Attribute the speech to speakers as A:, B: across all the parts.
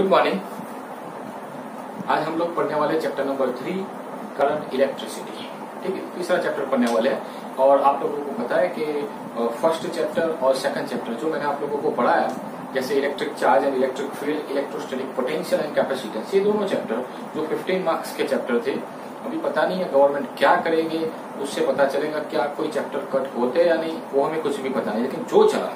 A: Good morning आज हम लोग पढ़ने वाले chapter number three current electricity ठीक है, तीसरा चैप्टर पढ़ने वाले हैं। और आप लोगों को पता है कि फ़र्स्ट चैप्टर और सेकंड चैप्टर जो मैंने आप लोगों को पढ़ाया, जैसे electric charge and electric field electrostatic potential and capacitance ये दोनों चैप्टर जो 15 मार्क्स के चैप्टर थे, अभी पता नहीं है गवर्नमेंट क्या करेंगे, उससे पता चलेगा क्या कोई चैप्टर कट होते या नहीं, वो हमें कुछ भी पता नहीं। लेकिन जो चला,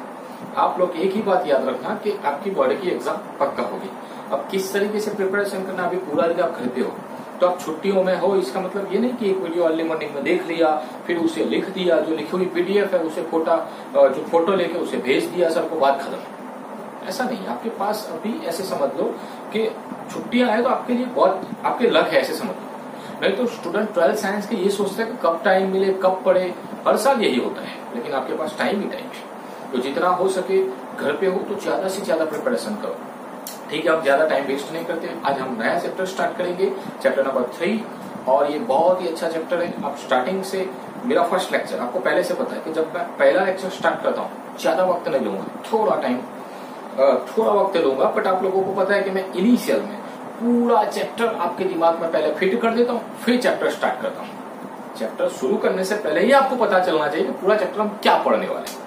A: आप लोग एक ही बात याद रखना कि आपकी बॉडी की एग्ज़ाम पक्का होगी। अब किस तरीके से प्रिपरेशन करना अभी पूरा दिन आप घर पे हो। तो आप छुट्टियों में हो, इसका मतलब ये नहीं कि एक वीडियो अर्ली मॉर्निंग में देख लिया, फिर उसे लिख दिया, जो लिखी हुई पीडीएफ है, उसे फोटा जो फ़ोटो लेके उसे भेज दिया, सबको बात खत्म। ऐसा नहीं, आपके पास अभी ऐसे समझ लो कि छुट्टियाँ है तो आपके लिए बहुत, आपके लक है ऐसे समझ लो। नहीं तो स्टूडेंट ट्वेल्थ साइंस के ये सोचते हैं कि कब टाइम मिले, कब पढ़े, हर साल यही होता है, लेकिन आपके पास टाइम ही टाइम है। तो जितना हो सके, घर पे हो तो ज़्यादा से ज़्यादा प्रिपरेशन करो। ठीक है अब ज़्यादा टाइम वेस्ट नहीं करते आज हम नया चैप्टर स्टार्ट करेंगे चैप्टर नंबर थ्री और ये बहुत ही अच्छा चैप्टर है। आप स्टार्टिंग से, मेरा फ़र्स्ट लेक्चर आपको पहले से पता है कि जब मैं पहला लेक्चर स्टार्ट करता हूँ, ज़्यादा वक्त नहीं लूँगा, थोड़ा टाइम थोड़ा वक्त लूँगा बट आप लोगों को पता है कि मैं इनिशियल में पूरा चैप्टर आपके दिमाग में पहले फिट कर देता हूँ, फिर चैप्टर स्टार्ट करता हूँ। चैप्टर शुरू करने से पहले ही आपको पता चलना चाहिए कि पूरा चैप्टर हम क्या पढ़ने वाले हैं।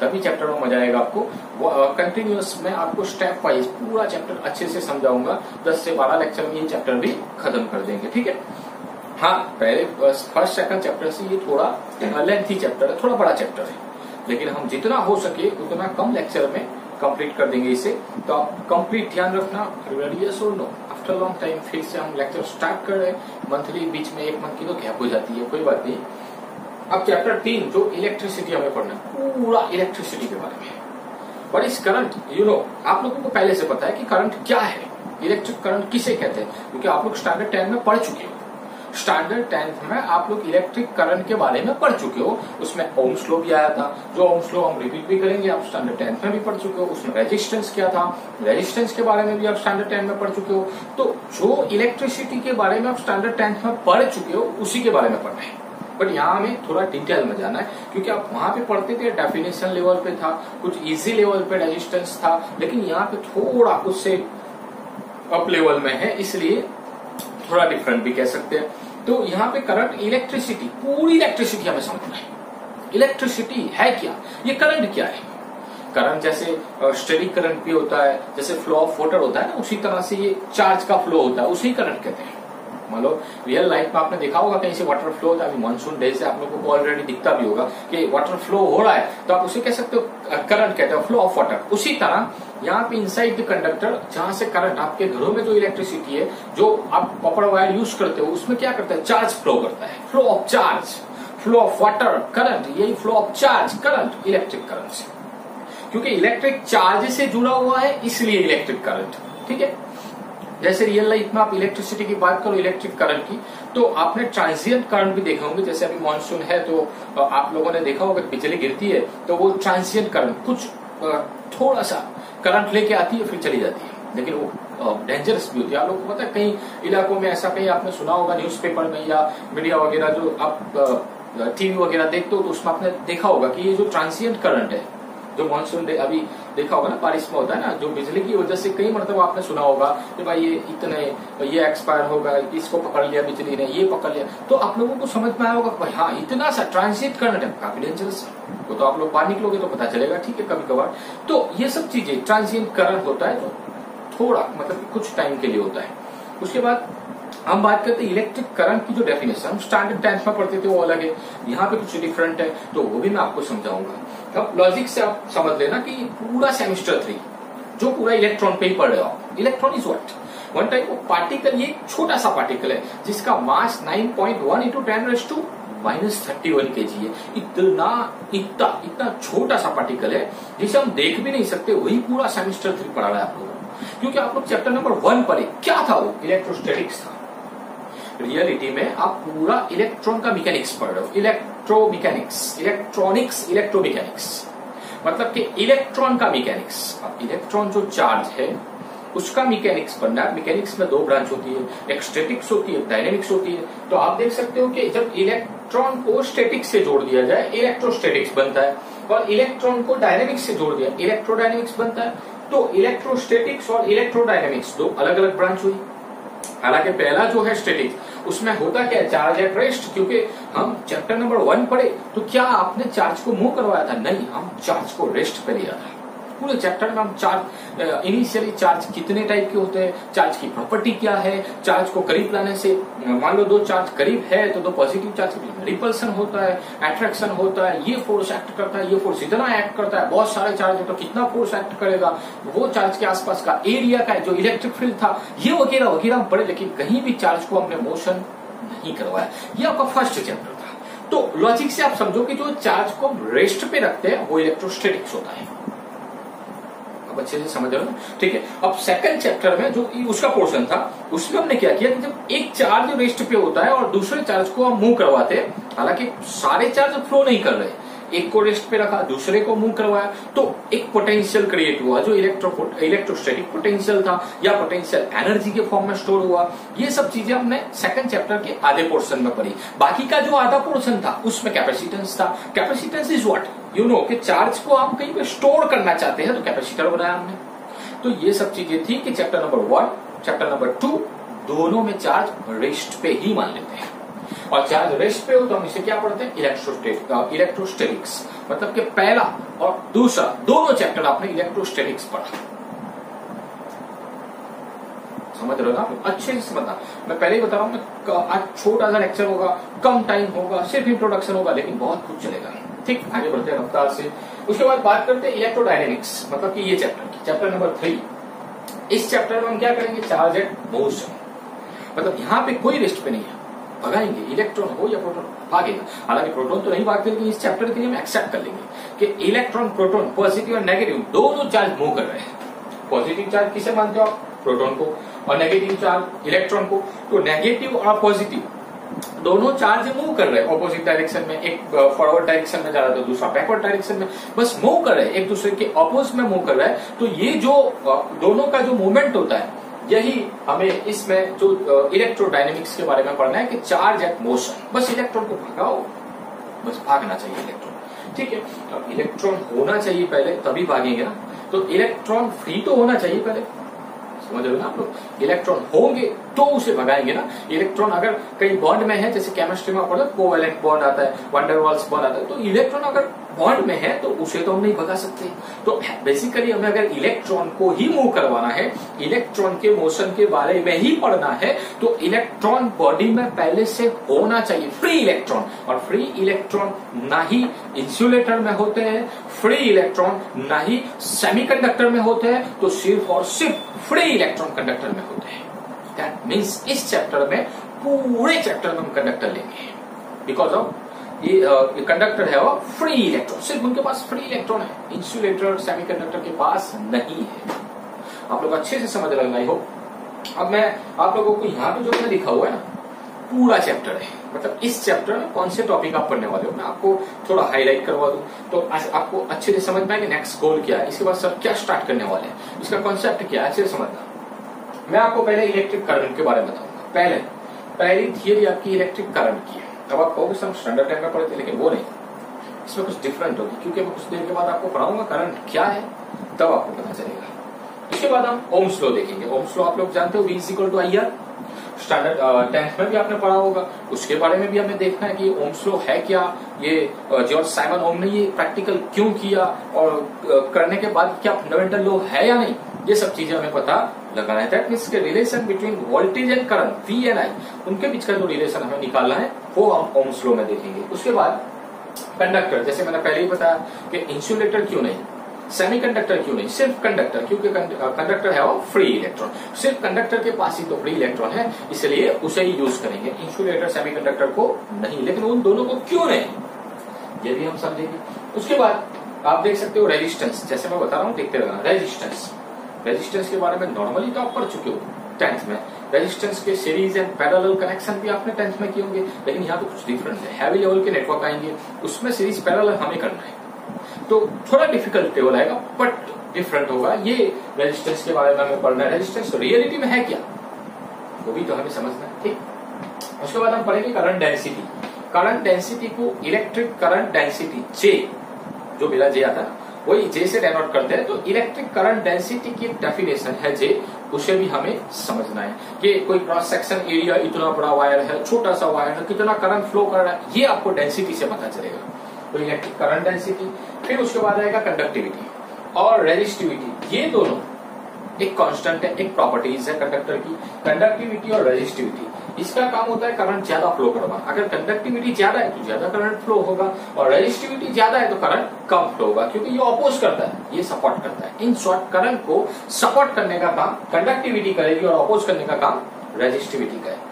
A: तभी चैप्टर में मज़ा आएगा आपको। कंटिन्यूस में आपको स्टेप वाइज पूरा चैप्टर अच्छे से समझाऊँगा। दस से बारह लेक्चर में ये चैप्टर भी खत्म कर देंगे, ठीक है? हाँ पहले फ़र्स्ट सेकंड चैप्टर से ये थोड़ा लेंथी चैप्टर है, थोड़ा बड़ा चैप्टर है। लेकिन हम जितना हो सके उतना कम लेक्चर में कंप्लीट कर देंगे इसे। तो आप कंप्लीट ध्यान रखना रेडियस और नो। आफ्टर लॉन्ग टाइम फिर से हम लेक्चर स्टार्ट कर रहे हैं। मंथली बीच में एक मंथ की तो गैप हो जाती है, कोई बात नहीं। अब चैप्टर तीन, जो इलेक्ट्रिसिटी हमें पढ़ना है, पूरा इलेक्ट्रिसिटी के बारे में बट इस करंट यू नो आप लोगों को पहले से पता है कि करंट क्या है। इलेक्ट्रिक करंट किसे कहते हैं? क्योंकि आप लोग स्टैंडर्ड टेन में पढ़ चुके हो। स्टैंडर्ड टेंथ में आप लोग इलेक्ट्रिक करंट के बारे में पढ़ चुके हो। उसमें ओम स्लो भी आया था। जो ओम स्लो हम रिपीट भी करेंगे, आप स्टैंडर्ड टेंथ में भी पढ़ चुके हो। उसमें रेजिस्टेंस क्या था? रेजिस्टेंस के बारे में भी आप स्टैंडर्ड टेंथ में पढ़ चुके हो। तो जो इलेक्ट्रिसिटी के बारे में आप स्टैंडर्ड टेंथ में पढ़ चुके हो, उसी के बारे में पढ़ना है। बट यहाँ हमें थोड़ा डिटेल में जाना है, क्योंकि आप वहाँ पे पढ़ते थे डेफिनेशन लेवल पे था, कुछ इजी लेवल पे रेजिस्टेंस था, लेकिन यहाँ पे थोड़ा उससे अप लेवल में है, इसलिए थोड़ा डिफरेंट भी कह सकते हैं। तो यहाँ पे करंट इलेक्ट्रिसिटी पूरी इलेक्ट्रिसिटी हमें समझना है। इलेक्ट्रिसिटी है क्या? ये करंट क्या है? करंट जैसे स्टेडी करंट भी होता है, जैसे फ्लो ऑफ़ वाटर होता है ना, उसी तरह से ये चार्ज का फ्लो होता है, उसी करंट कहते हैं। मान लो रियल लाइफ में आपने देखा होगा कहीं से वाटर फ्लो होता है, अभी मानसून डे से आप लोगों को ऑलरेडी दिखता भी होगा कि वाटर फ्लो हो रहा है। तो आप उसे कह सकते हो करंट कहते हो फ्लो ऑफ़ वाटर उसी तरह यहाँ पे इनसाइड द कंडक्टर जहाँ से करंट आपके घरों में जो इलेक्ट्रिसिटी है, जो आप कॉपर वायर यूज़ करते हो, उसमें क्या करता है? चार्ज फ्लो करता है। Flow of charge flow of water current यही flow of charge current electric current से। क्योंकि इलेक्ट्रिक चार्ज से जुड़ा हुआ है, इसलिए इलेक्ट्रिक करंट ठीक है? जैसे रियल लाइफ में आप इलेक्ट्रिसिटी की बात करो इलेक्ट्रिक करंट की तो आपने ट्रांसिएंट करंट भी देखा होंगे, जैसे अभी मानसून है तो आप लोगों ने देखा होगा बिजली गिरती है तो वो ट्रांसिएंट करंट कुछ थोड़ा सा करंट लेके आती है, फिर चली जाती है। लेकिन वो डेंजरस भी होती है। आप लोगों को पता है, कई इलाकों में ऐसा कहीं आपने सुना होगा न्यूज़पेपर में या मीडिया वगैरह, जो आप टीवी वगैरह देखते हो तो उसमें आपने देखा होगा कि ये जो ट्रांसियंट करंट है जो मानसून अभी देखा होगा ना, बारिश में होता है ना, जो बिजली की वजह से कई मतलब आपने सुना होगा कि भाई ये इतने ये एक्सपायर होगा इसको पकड़ लिया बिजली ने, ये पकड़ लिया। तो आप लोगों को समझ में आएगा भाई हाँ इतना सा ट्रांसिट करना है काफ़ी डेंजरस है। वो तो आप लोग बाहर निकलोगे तो पता चलेगा, ठीक है कभी कभार तो ये सब चीज़ें ट्रांसिट करंट होता है जो थोड़ा मतलब कुछ टाइम के लिए होता है। उसके बाद हम बात करते हैं इलेक्ट्रिक करंट की जो डेफिनेशन हम स्टैंडर्ड टेंथ में पढ़ते थे, वो अलग है। यहाँ पे कुछ डिफरेंट है तो वो भी मैं आपको समझाऊँगा। अब लॉजिक से आप समझ लेना कि पूरा सेमिस्टर थ्री जो पूरा इलेक्ट्रॉन पे ही पढ़ रहे हो electron is what one type of particle ये छोटा सा पार्टिकल है, जिसका mass 9.1 point one into ten raise to minus thirty one K G है। इतना इतना इतना छोटा सा पार्टिकल है, जिसे हम देख भी नहीं सकते, वही पूरा सेमिस्टर थ्री पढ़ा रहा है आप लोगों को क्योंकि आप लोग चैप्टर नंबर वन पढ़े, क्या था वो? इलेक्ट्रोस्टेटिक्स था। रियलिटी में आप पूरा इलेक्ट्रॉन का मैकेनिक्स पढ़ रहे हो। Electromechanics, electronics, electromechanics. मतलब कि इलेक्ट्रॉन का मैकेनिक्स अब इलेक्ट्रॉन जो चार्ज है, उसका मैकेनिक्स बनना मैकेनिक्स में दो ब्रांच होती है एक स्टेटिक्स होती है डायनेमिक्स होती है। तो आप देख सकते हो कि जब इलेक्ट्रॉन को स्टेटिक्स से जोड़ दिया जाए इलेक्ट्रोस्टेटिक्स बनता है। और इलेक्ट्रॉन को डायनेमिक्स से जोड़ दिया इलेक्ट्रोडायनेमिक्स बनता है। तो इलेक्ट्रोस्टेटिक्स और इलेक्ट्रोडायनेमिक्स दो अलग अलग ब्रांच हुई। हालाँकि पहला जो है स्टेटिक्स उसमें होता क्या चार्ज एट रेस्ट क्योंकि हम चैप्टर नंबर वन पढ़े तो क्या आपने चार्ज को मूव करवाया था? नहीं, हम चार्ज को रेस्ट पे लिया था। पूरे चैप्टर में हम चार्ज इनिशियली चार्ज कितने टाइप के होते हैं? चार्ज की प्रॉपर्टी क्या है? चार्ज को करीब लाने से मान लो दो चार्ज करीब है तो दो पॉजिटिव चार्ज रिपल्सन होता है अट्रैक्शन होता है, ये फोर्स एक्ट करता है, ये फोर्स इतना एक्ट करता है, बहुत सारे चार्ज है तो कितना फोर्स एक्ट करेगा? वो चार्ज के आसपास का एरिया का जो इलेक्ट्रिक फ़ील्ड था, ये वगैरह वगैरह हम पढ़े, लेकिन कहीं भी चार्ज को हमने मोशन नहीं करवाया। ये आपका फ़र्स्ट चैप्टर था। तो लॉजिक से आप समझो कि जो चार्ज को रेस्ट पे रखते हैं, वो इलेक्ट्रोस्टेटिक्स होता है। आप अच्छे से समझ रहे हो ठीक है? अब सेकंड चैप्टर में जो उसका पोर्शन था, उसमें हमने क्या किया कि जब एक चार्ज रेस्ट पे होता है और दूसरे चार्ज को हम मूव करवाते हैं, हालाँकि सारे चार्ज फ्लो नहीं कर रहे। एक को रेस्ट पे रखा, दूसरे को मूव करवाया। तो एक पोटेंशियल क्रिएट हुआ, जो इलेक्ट्रो इलेक्ट्रोस्टैटिक पोटेंशियल था या पोटेंशियल एनर्जी के फॉर्म में स्टोर हुआ, ये सब चीज़ें हमने सेकंड चैप्टर के आधे पोर्शन में पढ़ी। बाकी का जो आधा पोर्शन था, उसमें कैपेसिटेंस था। Capacitance is what you know कि चार्ज को आप कहीं पे स्टोर करना चाहते हैं तो कैपेसिटर बनाया हमने। तो ये सब चीज़ें थी कि chapter number one chapter number two दोनों में चार्ज रेस्ट पे ही मान लेते हैं। और चार्ज रेस्ट पे हो तो हम इसे क्या पढ़ते हैं? इलेक्ट्रोस्टेटिक इलेक्ट्रोस्टेटिक्स मतलब कि पहला और दूसरा, दोनों चैप्टर आपने इलेक्ट्रोस्टेटिक्स पढ़ा। समझ रहे हो ना अच्छे से समझना मैं पहले ही बता रहा हूँ आज छोटा सा लेक्चर होगा, कम टाइम होगा, सिर्फ़ इंट्रोडक्शन होगा, लेकिन बहुत कुछ चलेगा। ठीक? आगे बढ़ते हैं रफ्तार से। उसके बाद बात करते हैं इलेक्ट्रोडायनेमिक्स मतलब कि ये चैप्टर की। चैप्टर नंबर थ्री इस चैप्टर में हम क्या करेंगे? Charge at motion. मतलब यहाँ पे कोई रेस्ट पे नहीं है। भगाएँगे इलेक्ट्रॉन हो या प्रोटॉन भागेगा। हालाँकि प्रोटॉन तो नहीं भागते, लेकिन इस चैप्टर के लिए हम एक्सेप्ट कर लेंगे कि इलेक्ट्रॉन प्रोटॉन पॉजिटिव और नेगेटिव दोनों चार्ज मूव कर रहे हैं। पॉजिटिव चार्ज किसे मानते हो आप? प्रोटॉन को। और नेगेटिव चार्ज इलेक्ट्रॉन को तो नेगेटिव और पॉजिटिव दोनों चार्ज मूव कर रहे हैं। ऑपोजिट डायरेक्शन में, एक फॉरवर्ड डायरेक्शन में जा रहा तो दूसरा बैकवर्ड डायरेक्शन में, बस मूव कर रहे हैं। एक दूसरे के ऑपोजिट में मूव कर रहा है। तो ये जो दोनों का जो मूवमेंट होता है, यही हमें इसमें जो इलेक्ट्रोडायनेमिक्स के बारे में पढ़ना है कि चार्ज एट मोशन बस इलेक्ट्रॉन को भगाओ। बस भागना चाहिए इलेक्ट्रॉन ठीक है? अब इलेक्ट्रॉन होना चाहिए पहले, तभी भागेंगे ना। तो इलेक्ट्रॉन फ्री तो होना चाहिए पहले। समझ रहे ना? आप लोग इलेक्ट्रॉन होंगे तो उसे भगाएँगे ना। इलेक्ट्रॉन अगर कहीं बॉन्ड में है, जैसे केमिस्ट्री में पढ़ो कोवेलेंट बॉन्ड आता है वंडरवॉल्स बॉन्ड आता है तो इलेक्ट्रॉन अगर बॉन्ड में है तो उसे तो हम नहीं भगा सकते। तो बेसिकली हमें अगर इलेक्ट्रॉन को ही मूव करवाना है इलेक्ट्रॉन के मोशन के बारे में ही पढ़ना है तो इलेक्ट्रॉन बॉडी में पहले से होना चाहिए फ्री इलेक्ट्रॉन और फ्री इलेक्ट्रॉन ना ही इंसुलेटर में होते हैं फ्री इलेक्ट्रॉन ना ही सेमीकंडक्टर में होते हैं तो सिर्फ़ और सिर्फ़ फ्री इलेक्ट्रॉन कंडक्टर में होते हैं। दैट मीन्स इस चैप्टर में पूरे चैप्टर में हम कंडक्टर लेंगे। बिकॉज़ ऑफ़ ये कंडक्टर है वो फ्री इलेक्ट्रॉन सिर्फ़ उनके पास फ्री इलेक्ट्रॉन है। इंसुलेटर सेमीकंडक्टर के पास नहीं है। आप लोग अच्छे से समझ रहे हो अब मैं आप लोगों को यहाँ पे जो है लिखा हुआ है ना, पूरा चैप्टर है। मतलब इस चैप्टर में कौन से टॉपिक आप पढ़ने वाले हो? मैं आपको थोड़ा हाईलाइट करवा दूँ। तो आपको अच्छे से समझ पाएँगे नेक्स्ट गोल क्या है। इसके बाद सर क्या स्टार्ट करने वाले हैं। इसका कॉन्सेप्ट क्या है, अच्छे से समझना। मैं आपको पहले इलेक्ट्रिक करंट के बारे में बताऊँगा। पहले, पहली थियरी आपकी इलेक्ट्रिक करंट की है। अब आप कहोगे हम स्टैंडर्ड टाइम में पढ़े थे, लेकिन वो नहीं। इसमें कुछ डिफरेंट होगी, क्योंकि मैं कुछ देर के बाद आपको पढ़ाऊँगा करंट क्या है, तब आपको पता चलेगा। इसके बाद हम ओम स्लो देखेंगे। ओम स्लो आप लोग जानते हो V equal to I R standard tenth में भी आपने पढ़ा होगा। उसके बारे में भी हमें देखना है कि ओम स्लो है क्या? ये जॉर्ज साइमन ओम ने ये प्रैक्टिकल क्यों किया? और करने के बाद क्या फंडामेंटल लॉ है या नहीं? ये सब चीज़ें हमें पता लगाना है। दैट मीन्स के relation between voltage and current V and I उनके बीच का जो रिलेशन हमें निकालना है, वो हम ओम स्लो में देखेंगे। उसके बाद कंडक्टर जैसे मैंने पहले ही बताया कि इंसुलेटर क्यों नहीं? सेमी कंडक्टर क्यों नहीं? सिर्फ़ कंडक्टर क्योंकि कंडक्टर है वो फ्री इलेक्ट्रॉन सिर्फ़ कंडक्टर के पास ही तो फ्री इलेक्ट्रॉन है, इसलिए उसे ही यूज़ करेंगे। इंसुलेटर सेमी कंडक्टर को नहीं, लेकिन उन दोनों को क्यों नहीं? ये भी हम समझेंगे। उसके बाद आप देख सकते हो रेजिस्टेंस जैसे मैं बता रहा हूँ, देखते रहना। रेजिस्टेंस रेजिस्टेंस के बारे में नॉर्मली तो आप पढ़ चुके हो टेंथ में। रेजिस्टेंस के सीरीज़ एंड पैरेलल कनेक्शन भी आपने टेंथ में किए होंगे, लेकिन यहाँ पे कुछ डिफरेंस है। हैवी लेवल के नेटवर्क आएँगे, उसमें सीरीज़ पैरेलल हमें करना है। तो थोड़ा डिफ़िकल्ट टेबल आएगा बट डिफरेंट होगा। ये रेजिस्टेंस के बारे में हमें पढ़ना है। रेजिस्टेंस रियलिटी में है क्या? वो भी तो हमें समझना है, ठीक? उसके बाद हम पढ़ेंगे करंट डेंसिटी करंट डेंसिटी को इलेक्ट्रिक करंट डेंसिटी जे जो बिला जे आता है वही जे से डेनोट करते हैं तो इलेक्ट्रिक करंट डेंसिटी की डेफिनेशन है जे उसे भी हमें समझना है। कि कोई क्रॉस सेक्शन एरिया इतना बड़ा वायर है, छोटा सा वायर है, कितना करंट फ्लो कर रहा है, ये आपको डेंसिटी से पता चलेगा। तो इलेक्ट्रिक करंट डेंसिटी फिर उसके बाद आएगा कंडक्टिविटी और रेजिस्टिविटी ये दोनों एक कांस्टेंट है, एक प्रॉपर्टीज़ है कंडक्टर की कंडक्टिविटी और रेजिस्टिविटी इसका काम होता है करंट ज़्यादा फ्लो करवाना। अगर कंडक्टिविटी ज़्यादा है तो ज़्यादा करंट फ्लो होगा और रेजिस्टिविटी ज़्यादा है तो करंट कम फ्लो होगा, क्योंकि ये अपोज करता है, ये सपोर्ट करता है। इन शॉर्ट करंट को सपोर्ट करने का काम कंडक्टिविटी करेगी और अपोज करने का काम रेजिस्टिविटी का है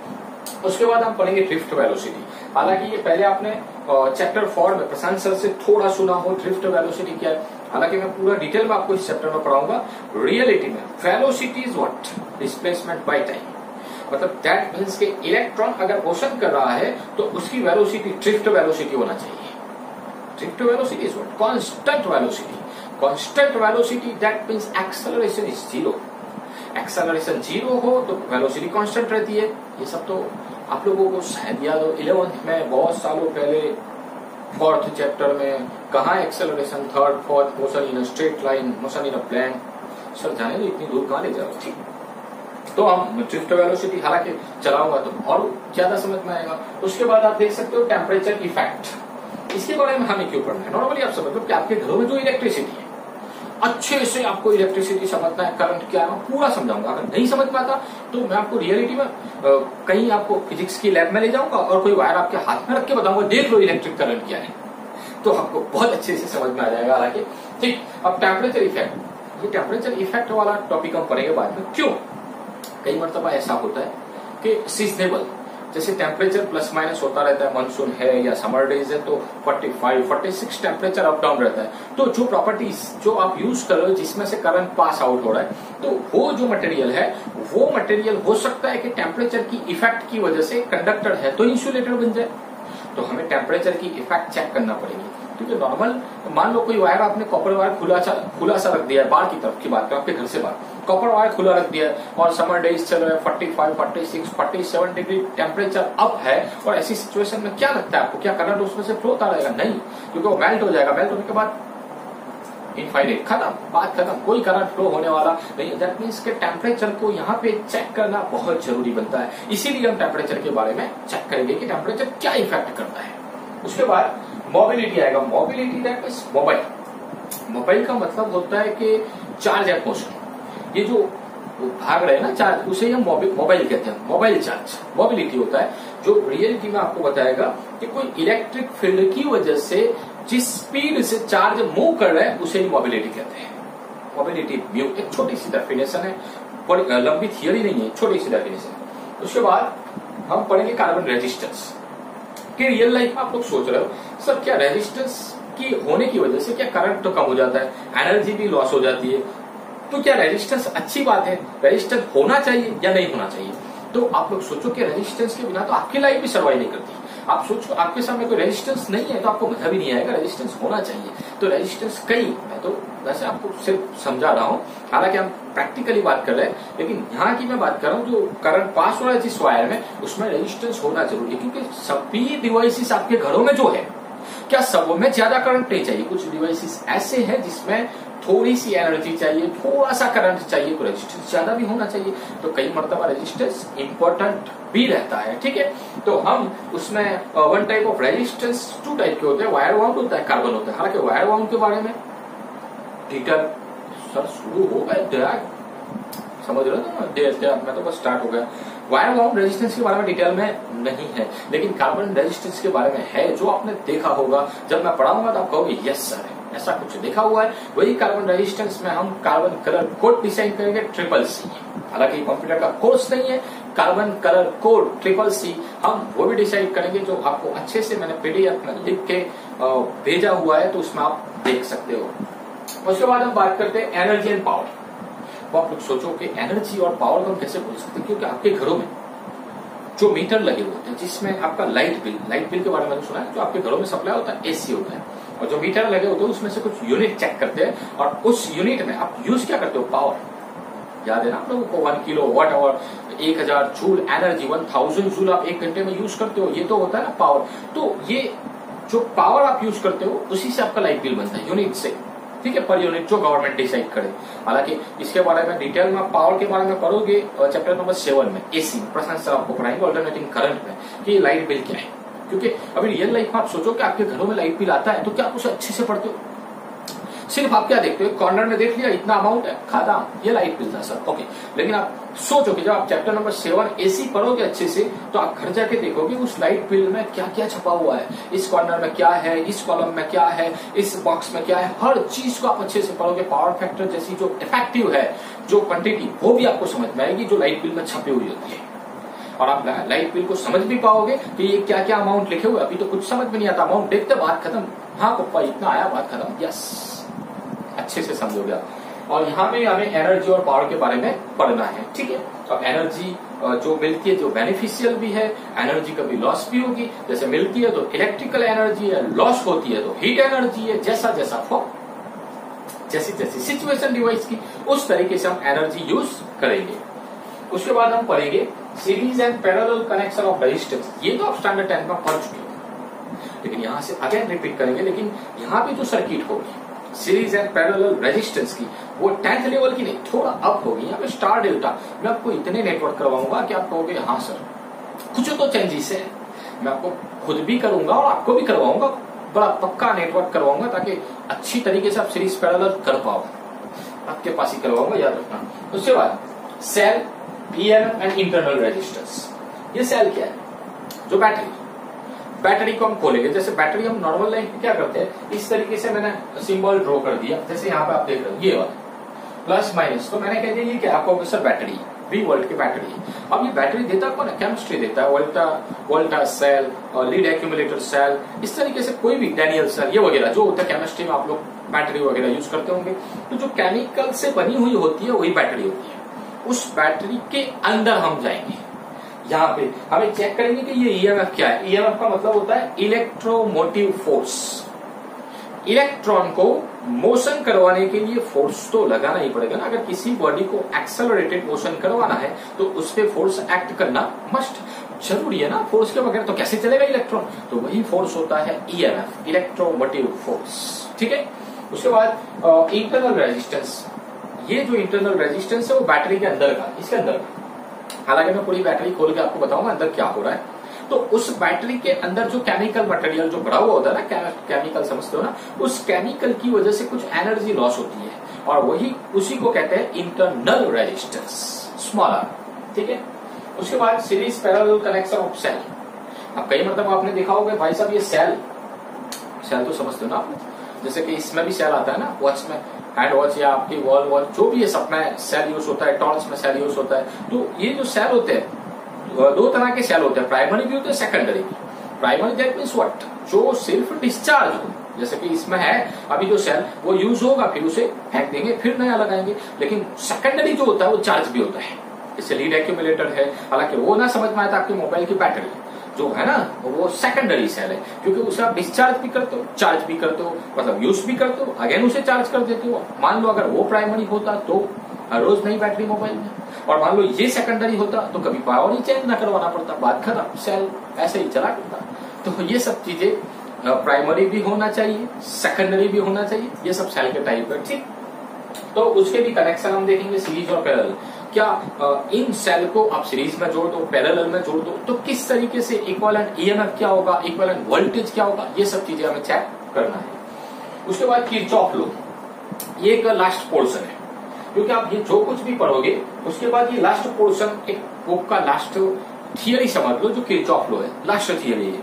A: उसके बाद हम पढ़ेंगे ड्रिफ्ट वेलोसिटी हालाँकि ये पहले आपने चैप्टर फोर में प्रशांत सर से थोड़ा सुना हो ड्रिफ्ट वेलोसिटी क्या है। हालाँकि मैं पूरा डिटेल में आपको इस चैप्टर में पढ़ाऊँगा। रियलिटी में velocity is what displacement by time मतलब दैट मीन्स के इलेक्ट्रॉन अगर मोशन कर रहा है तो उसकी वेलोसिटी ड्रिफ्ट वेलोसिटी होना चाहिए। Drift velocity is what constant velocity constant velocity that means acceleration is zero acceleration zero हो तो वेलोसिटी कांस्टेंट रहती है। ये सब तो आप लोगों को शायद याद हो इलेवंथ में, बहुत सालों पहले फोर्थ चैप्टर में, कहा acceleration third fourth motion in straight line motion in a plane sir जाने दो, इतनी दूर कहाँ ले जाओ ठीक। तो हम ड्रिफ्ट वेलोसिटी हालाँकि चलाऊँगा तो और ज़्यादा समझ में आएगा। उसके बाद आप देख सकते हो टेम्परेचर इफ़ेक्ट इसके बारे में हमें क्यों पढ़ना है? नॉर्मली आप समझ लो कि आपके घरों में जो इलेक्ट्रिसिटी है, अच्छे से आपको इलेक्ट्रिसिटी समझना है करंट क्या है पूरा समझाऊँगा। अगर नहीं समझ पाता तो मैं आपको रियलिटी में कहीं आपको फिजिक्स की लैब में ले जाऊँगा और कोई वायर आपके हाथ में रख के बताऊँगा, देख लो इलेक्ट्रिक करंट क्या है। तो आपको बहुत अच्छे से समझ में आ जाएगा हालाँकि। ठीक, अब टेम्परेचर इफ़ेक्ट ये टेम्परेचर इफ़ेक्ट वाला टॉपिक हम पढ़ेंगे बाद में। क्यों? कई मरतबा ऐसा होता है कि सीजनेबल जैसे टेम्परेचर प्लस माइनस होता रहता है मानसून है या समर डेज़ है तो 45, 46 टेम्परेचर अप डाउन रहता है। तो जो प्रॉपर्टीज़ जो आप यूज़ कर रहे हो जिसमें से करंट पास आउट हो रहा है तो वो जो मटेरियल है वो मटेरियल हो सकता है कि टेम्परेचर की इफ़ेक्ट की वजह से कंडक्टर है तो इंसुलेटर बन जाए। तो हमें टेम्परेचर की इफ़ेक्ट चेक करना पड़ेगी। क्योंकि नॉर्मल मान लो कोई वायर आपने कॉपर वायर खुला सा खुला सा रख दिया है बाहर की तरफ़ की बात आपके घर से बाहर कॉपर वायर खुला रख दिया है, और समर डेज़ चल रहे forty five forty six forty seven degree temperature up है, और ऐसी सिचुएशन में क्या लगता है आपको? क्या करंट उसमें से फ्लो होता रहेगा नहीं, क्योंकि वो मेल्ट हो जाएगा। मेल्ट होने के बाद इनफाइनाइट खत्म, बात खत्म, कोई करंट फ्लो होने वाला नहीं दैट मीन्स के टेम्परेचर को यहाँ पे चेक करना बहुत ज़रूरी बनता है। इसीलिए हम टेम्परेचर के बारे में चेक करेंगे कि टेम्परेचर क्या इफ़ेक्ट करता है। उसके बाद मोबिलिटी आएगा। Mobility that means mobile mobile का मतलब होता है कि चार्ज एट मोशन ये जो भाग रहे हैं ना चार्ज उसे हम मोबाइल कहते हैं। मोबाइल चार्ज मोबिलिटी होता है, जो रियलिटी में आपको बताएगा कि कोई इलेक्ट्रिक फ़ील्ड की वजह से जिस स्पीड से चार्ज मूव कर रहा है, उसे ही मोबिलिटी कहते हैं। मोबिलिटी म्यू एक छोटी सी डेफिनेशन है। बड़ी लंबी थियोरी नहीं है, छोटी सी डेफिनेशन उसके बाद हम पढ़ेंगे कार्बन रेजिस्टेंस कि रियल लाइफ में आप लोग सोच रहे हो सर क्या रेजिस्टेंस की होने की वजह से क्या करंट तो कम हो जाता है एनर्जी भी लॉस हो जाती है। तो क्या रेजिस्टेंस अच्छी बात है? रेजिस्टेंस होना चाहिए या नहीं होना चाहिए? तो आप लोग सोचो कि रेजिस्टेंस के बिना तो आपकी लाइफ भी सर्वाइव नहीं करती। आप सोचो, आपके सामने कोई रेजिस्टेंस नहीं है तो आपको मज़ा भी नहीं आएगा। रेजिस्टेंस होना चाहिए। तो रेजिस्टेंस कई। मैं तो वैसे आपको सिर्फ़ समझा रहा हूँ। हालाँकि हम प्रैक्टिकली बात कर रहे हैं, लेकिन यहाँ की मैं बात कर रहा हूँ, जो करंट पास हो रहा है जिस वायर में, उसमें रेजिस्टेंस होना ज़रूरी है, क्योंकि सभी डिवाइसेस आपके घरों में जो है क्या सब में ज़्यादा करंट नहीं चाहिए? कुछ डिवाइसेस ऐसे हैं जिसमें थोड़ी सी एनर्जी चाहिए थोड़ा सा करंट चाहिए तो रेजिस्टेंस ज़्यादा भी होना चाहिए। तो कई मरतबा रेजिस्टेंस इंपॉर्टेंट भी रहता है, ठीक है? तो हम उसमें one type of resistance two type के होते हैं। वायर वाउंड होता है कार्बन होता है। हालाँकि वायर वाउंड के बारे में डिटेल सर शुरू हो गए समझ रहे हो ना? मैं तो बस स्टार्ट हो गया। वायर वाउंड रेजिस्टेंस के बारे में डिटेल में नहीं है, लेकिन कार्बन रेजिस्टेंस के बारे में है, जो आपने देखा होगा। जब मैं पढ़ाऊँगा तो आप कहोगे यस सर ऐसा कुछ देखा हुआ है। वही कार्बन रेजिस्टेंस में हम कार्बन कलर कोड डिज़ाइन करेंगे ट्रिपल सी हालाँकि कंप्यूटर का कोर्स नहीं है carbon colour code triple C हम वो भी डिसाइड करेंगे, जो आपको अच्छे से मैंने पीडीएफ में लिख के भेजा हुआ है तो उसमें आप देख सकते हो। उसके बाद हम बात करते हैं एनर्जी एंड पावर तो आप लोग सोचो कि एनर्जी और पावर को हम कैसे बोल सकते हैं? क्योंकि आपके घरों में जो मीटर लगे होते हैं, जिसमें आपका लाइट बिल लाइट बिल के बारे में सुना है, जो आपके घरों में सप्लाई होता है एसी होता है। और जो मीटर लगे होते हैं, उसमें से कुछ यूनिट चेक करते हैं। और उस यूनिट में आप यूज़ क्या करते हो? पावर याद है ना आप लोगों को? वन किलो वट आवर एक हज़ार joule energy one thousand joule आप एक घंटे में यूज़ करते हो। ये तो होता है ना पावर तो ये जो पावर आप यूज़ करते हो, उसी से आपका लाइट बिल बनता है यूनिट से। ठीक है, पर यूनिट जो गवर्नमेंट डिसाइड करे। हालाँकि इसके बारे में डिटेल में पावर के बारे में पढ़ोगे चैप्टर नंबर सेवन में एसी प्रश्न सर आपको पढ़ाएँगे ऑल्टरनेटिंग करंट में, कि लाइट बिल क्या है। क्योंकि अभी रियल लाइफ में आप सोचो कि आपके घरों में लाइट बिल आता है तो क्या आप उसे अच्छे से पढ़ते हो? सिर्फ़ आप क्या देखते हो? कॉर्नर में देख लिया, इतना अमाउंट है खाता ये लाइट था सर। ओके लेकिन आप सोचो कि जब आप चैप्टर नंबर सेवन एसी पढ़ोगे अच्छे से तो आप घर जाके देखोगे उस लाइट बिल में क्या क्या छपा हुआ है। इस कॉर्नर में क्या है, इस कॉलम में क्या है, इस बॉक्स में क्या है, हर चीज़ को आप अच्छे से पढ़ोगे। पावर फैक्टर जैसी जो इफ़ेक्टिव है, जो क्वांटिटी वो भी आपको समझ में आएगी, जो लाइट बिल में छपी हुई होती है। और आप लाइट बिल को समझ भी पाओगे कि ये क्या क्या अमाउंट लिखे हुए अभी तो कुछ समझ में नहीं आता। अमाउंट देखते, बात खत्म। हाँ पप्पा, इतना आया, बात खत्म। यस अच्छे से समझोगे और यहाँ पे हमें एनर्जी और पावर के बारे में पढ़ना है, ठीक है? अब एनर्जी जो मिलती है, जो बेनिफिशियल भी है एनर्जी कभी लॉस भी होगी। जैसे मिलती है तो इलेक्ट्रिकल एनर्जी है लॉस होती है तो हीट एनर्जी है, जैसा जैसा फॉर जैसी जैसी सिचुएशन डिवाइस की, उस तरीके से हम एनर्जी यूज़ करेंगे। उसके बाद हम पढ़ेंगे series and parallel connection of resistance ये तो आप स्टैंडर्ड टेन में पढ़ चुके हैं। लेकिन यहाँ से अगेन रिपीट करेंगे, लेकिन यहाँ पे जो सर्किट होगी सीरीज़ एंड पैरेलल रेजिस्टेंस की। वो टेंथ लेवल की नहीं, थोड़ा अप होगी। यहाँ पे स्टार डेल्टा मैं आपको इतने नेटवर्क करवाऊँगा कि आप कहोगे हाँ सर कुछ तो चेंजेस है। मैं आपको खुद भी करूँगा और आपको भी करवाऊँगा। बड़ा पक्का नेटवर्क करवाऊँगा ताकि अच्छी तरीके से आप सीरीज़ पैरेलल कर पाओ। आपके पास ही करवाऊँगा, याद रखना। उसके बाद cell EMF and internal resistance ये सेल क्या है? जो बैटरी बैटरी को हम खोलेंगे। जैसे बैटरी हम नॉर्मल लाइफ में क्या करते हैं? इस तरीके से मैंने सिंबल ड्रॉ कर दिया। जैसे यहाँ पे आप देख रहे हो, ये वाला। प्लस माइनस तो मैंने कह दिया, ये क्या? आपको सर बैटरी वी वोल्ट की बैटरी अब ये बैटरी देता कौन है? केमिस्ट्री देता है। वोल्टा वोल्टा सेल और लीड एक्यूमुलेटर सेल इस तरीके से कोई भी डैनियल सेल ये वगैरह, जो होता है केमिस्ट्री में आप लोग बैटरी वगैरह यूज़ करते होंगे। तो जो केमिकल से बनी हुई होती है, वही बैटरी होती है। उस बैटरी के अंदर हम जाएँगे। यहाँ पे। हमें चेक करेंगे कि ये ईएमएफ क्या है। ईएमएफ का मतलब होता है इलेक्ट्रोमोटिव फोर्स इलेक्ट्रॉन को मोशन करवाने के लिए फोर्स तो लगाना ही पड़ेगा ना। अगर किसी बॉडी को एक्सेलरेटेड मोशन करवाना है तो उस पर फोर्स एक्ट करना मस्ट ज़रूरी है ना फोर्स के बगैर तो कैसे चलेगा इलेक्ट्रॉन तो वही फोर्स होता है ईएमएफ इलेक्ट्रोमोटिव फोर्स ठीक है? उसके बाद इंटरनल रेजिस्टेंस ये जो इंटरनल रेजिस्टेंस है, वो बैटरी के अंदर का, इसके अंदर का। हालाँकि मैं पूरी बैटरी खोल के आपको बताऊँगा अंदर क्या हो रहा है। तो उस बैटरी के अंदर जो केमिकल मटेरियल जो भरा हुआ होता है ना केमिकल समझते हो ना, उस केमिकल की वजह से कुछ एनर्जी लॉस होती है। और वही उसी को कहते हैं इंटरनल रेजिस्टेंस स्मॉलर ठीक है? उसके बाद series parallel connection of cell अब कई मतलब आपने देखा होगा भाई साहब ये सेल सेल तो समझते हो ना आप? जैसे कि इसमें भी सेल आता है ना वॉच में हैंड वॉच या आपकी वॉल वॉच जो भी सब में सेल यूज़ होता है टॉर्च में सेल यूज़ होता है तो ये जो सेल होते हैं दो तरह के सेल होते हैं प्राइमरी भी होते हैं सेकेंडरी भी। प्राइमरी दैट मीन्स वट जो सिर्फ़ डिस्चार्ज हो, जैसे कि इसमें है, अभी जो सेल वो यूज़ होगा, फिर उसे फेंक देंगे, फिर नया लगाएँगे, लेकिन सेकेंडरी जो होता है, वो चार्ज भी होता है। इससे लीड एक्यूमुलेटर है, हालाँकि वो ना समझ में आया था आपकी मोबाइल की बैटरी जो है ना, वो सेकेंडरी सेल है, क्योंकि उसे आप डिस्चार्ज भी करते हो चार्ज भी करते हो मतलब यूज़ भी करते हो अगेन उसे चार्ज कर देते हो। मान लो अगर वो प्राइमरी होता तो रोज नई बैटरी मोबाइल में। और मान लो ये सेकेंडरी होता तो कभी पावर ही चेंज ना करवाना पड़ता, बात खत्म सेल ऐसे ही चला करता तो ये सब चीज़ें प्राइमरी भी होना चाहिए सेकेंडरी भी होना चाहिए, ये सब सेल के टाइप है, ठीक? तो उसके भी कनेक्शन हम देखेंगे सीरीज़ और पैरल क्या इन सेल को आप सीरीज़ में जोड़ दो पैरेलल में जोड़ दो तो किस तरीके से इक्वलेंट ईएमएफ क्या होगा इक्वलेंट वोल्टेज क्या होगा, ये सब चीज़ें हमें चेक करना है। उसके बाद किरचॉफ लो ये एक लास्ट पोर्शन है। क्योंकि आप ये जो कुछ भी पढ़ोगे, उसके बाद ये लास्ट पोर्शन एक बुक का लास्ट थियरी समझ लो, जो किरचॉफ लो है। लास्ट थियरी है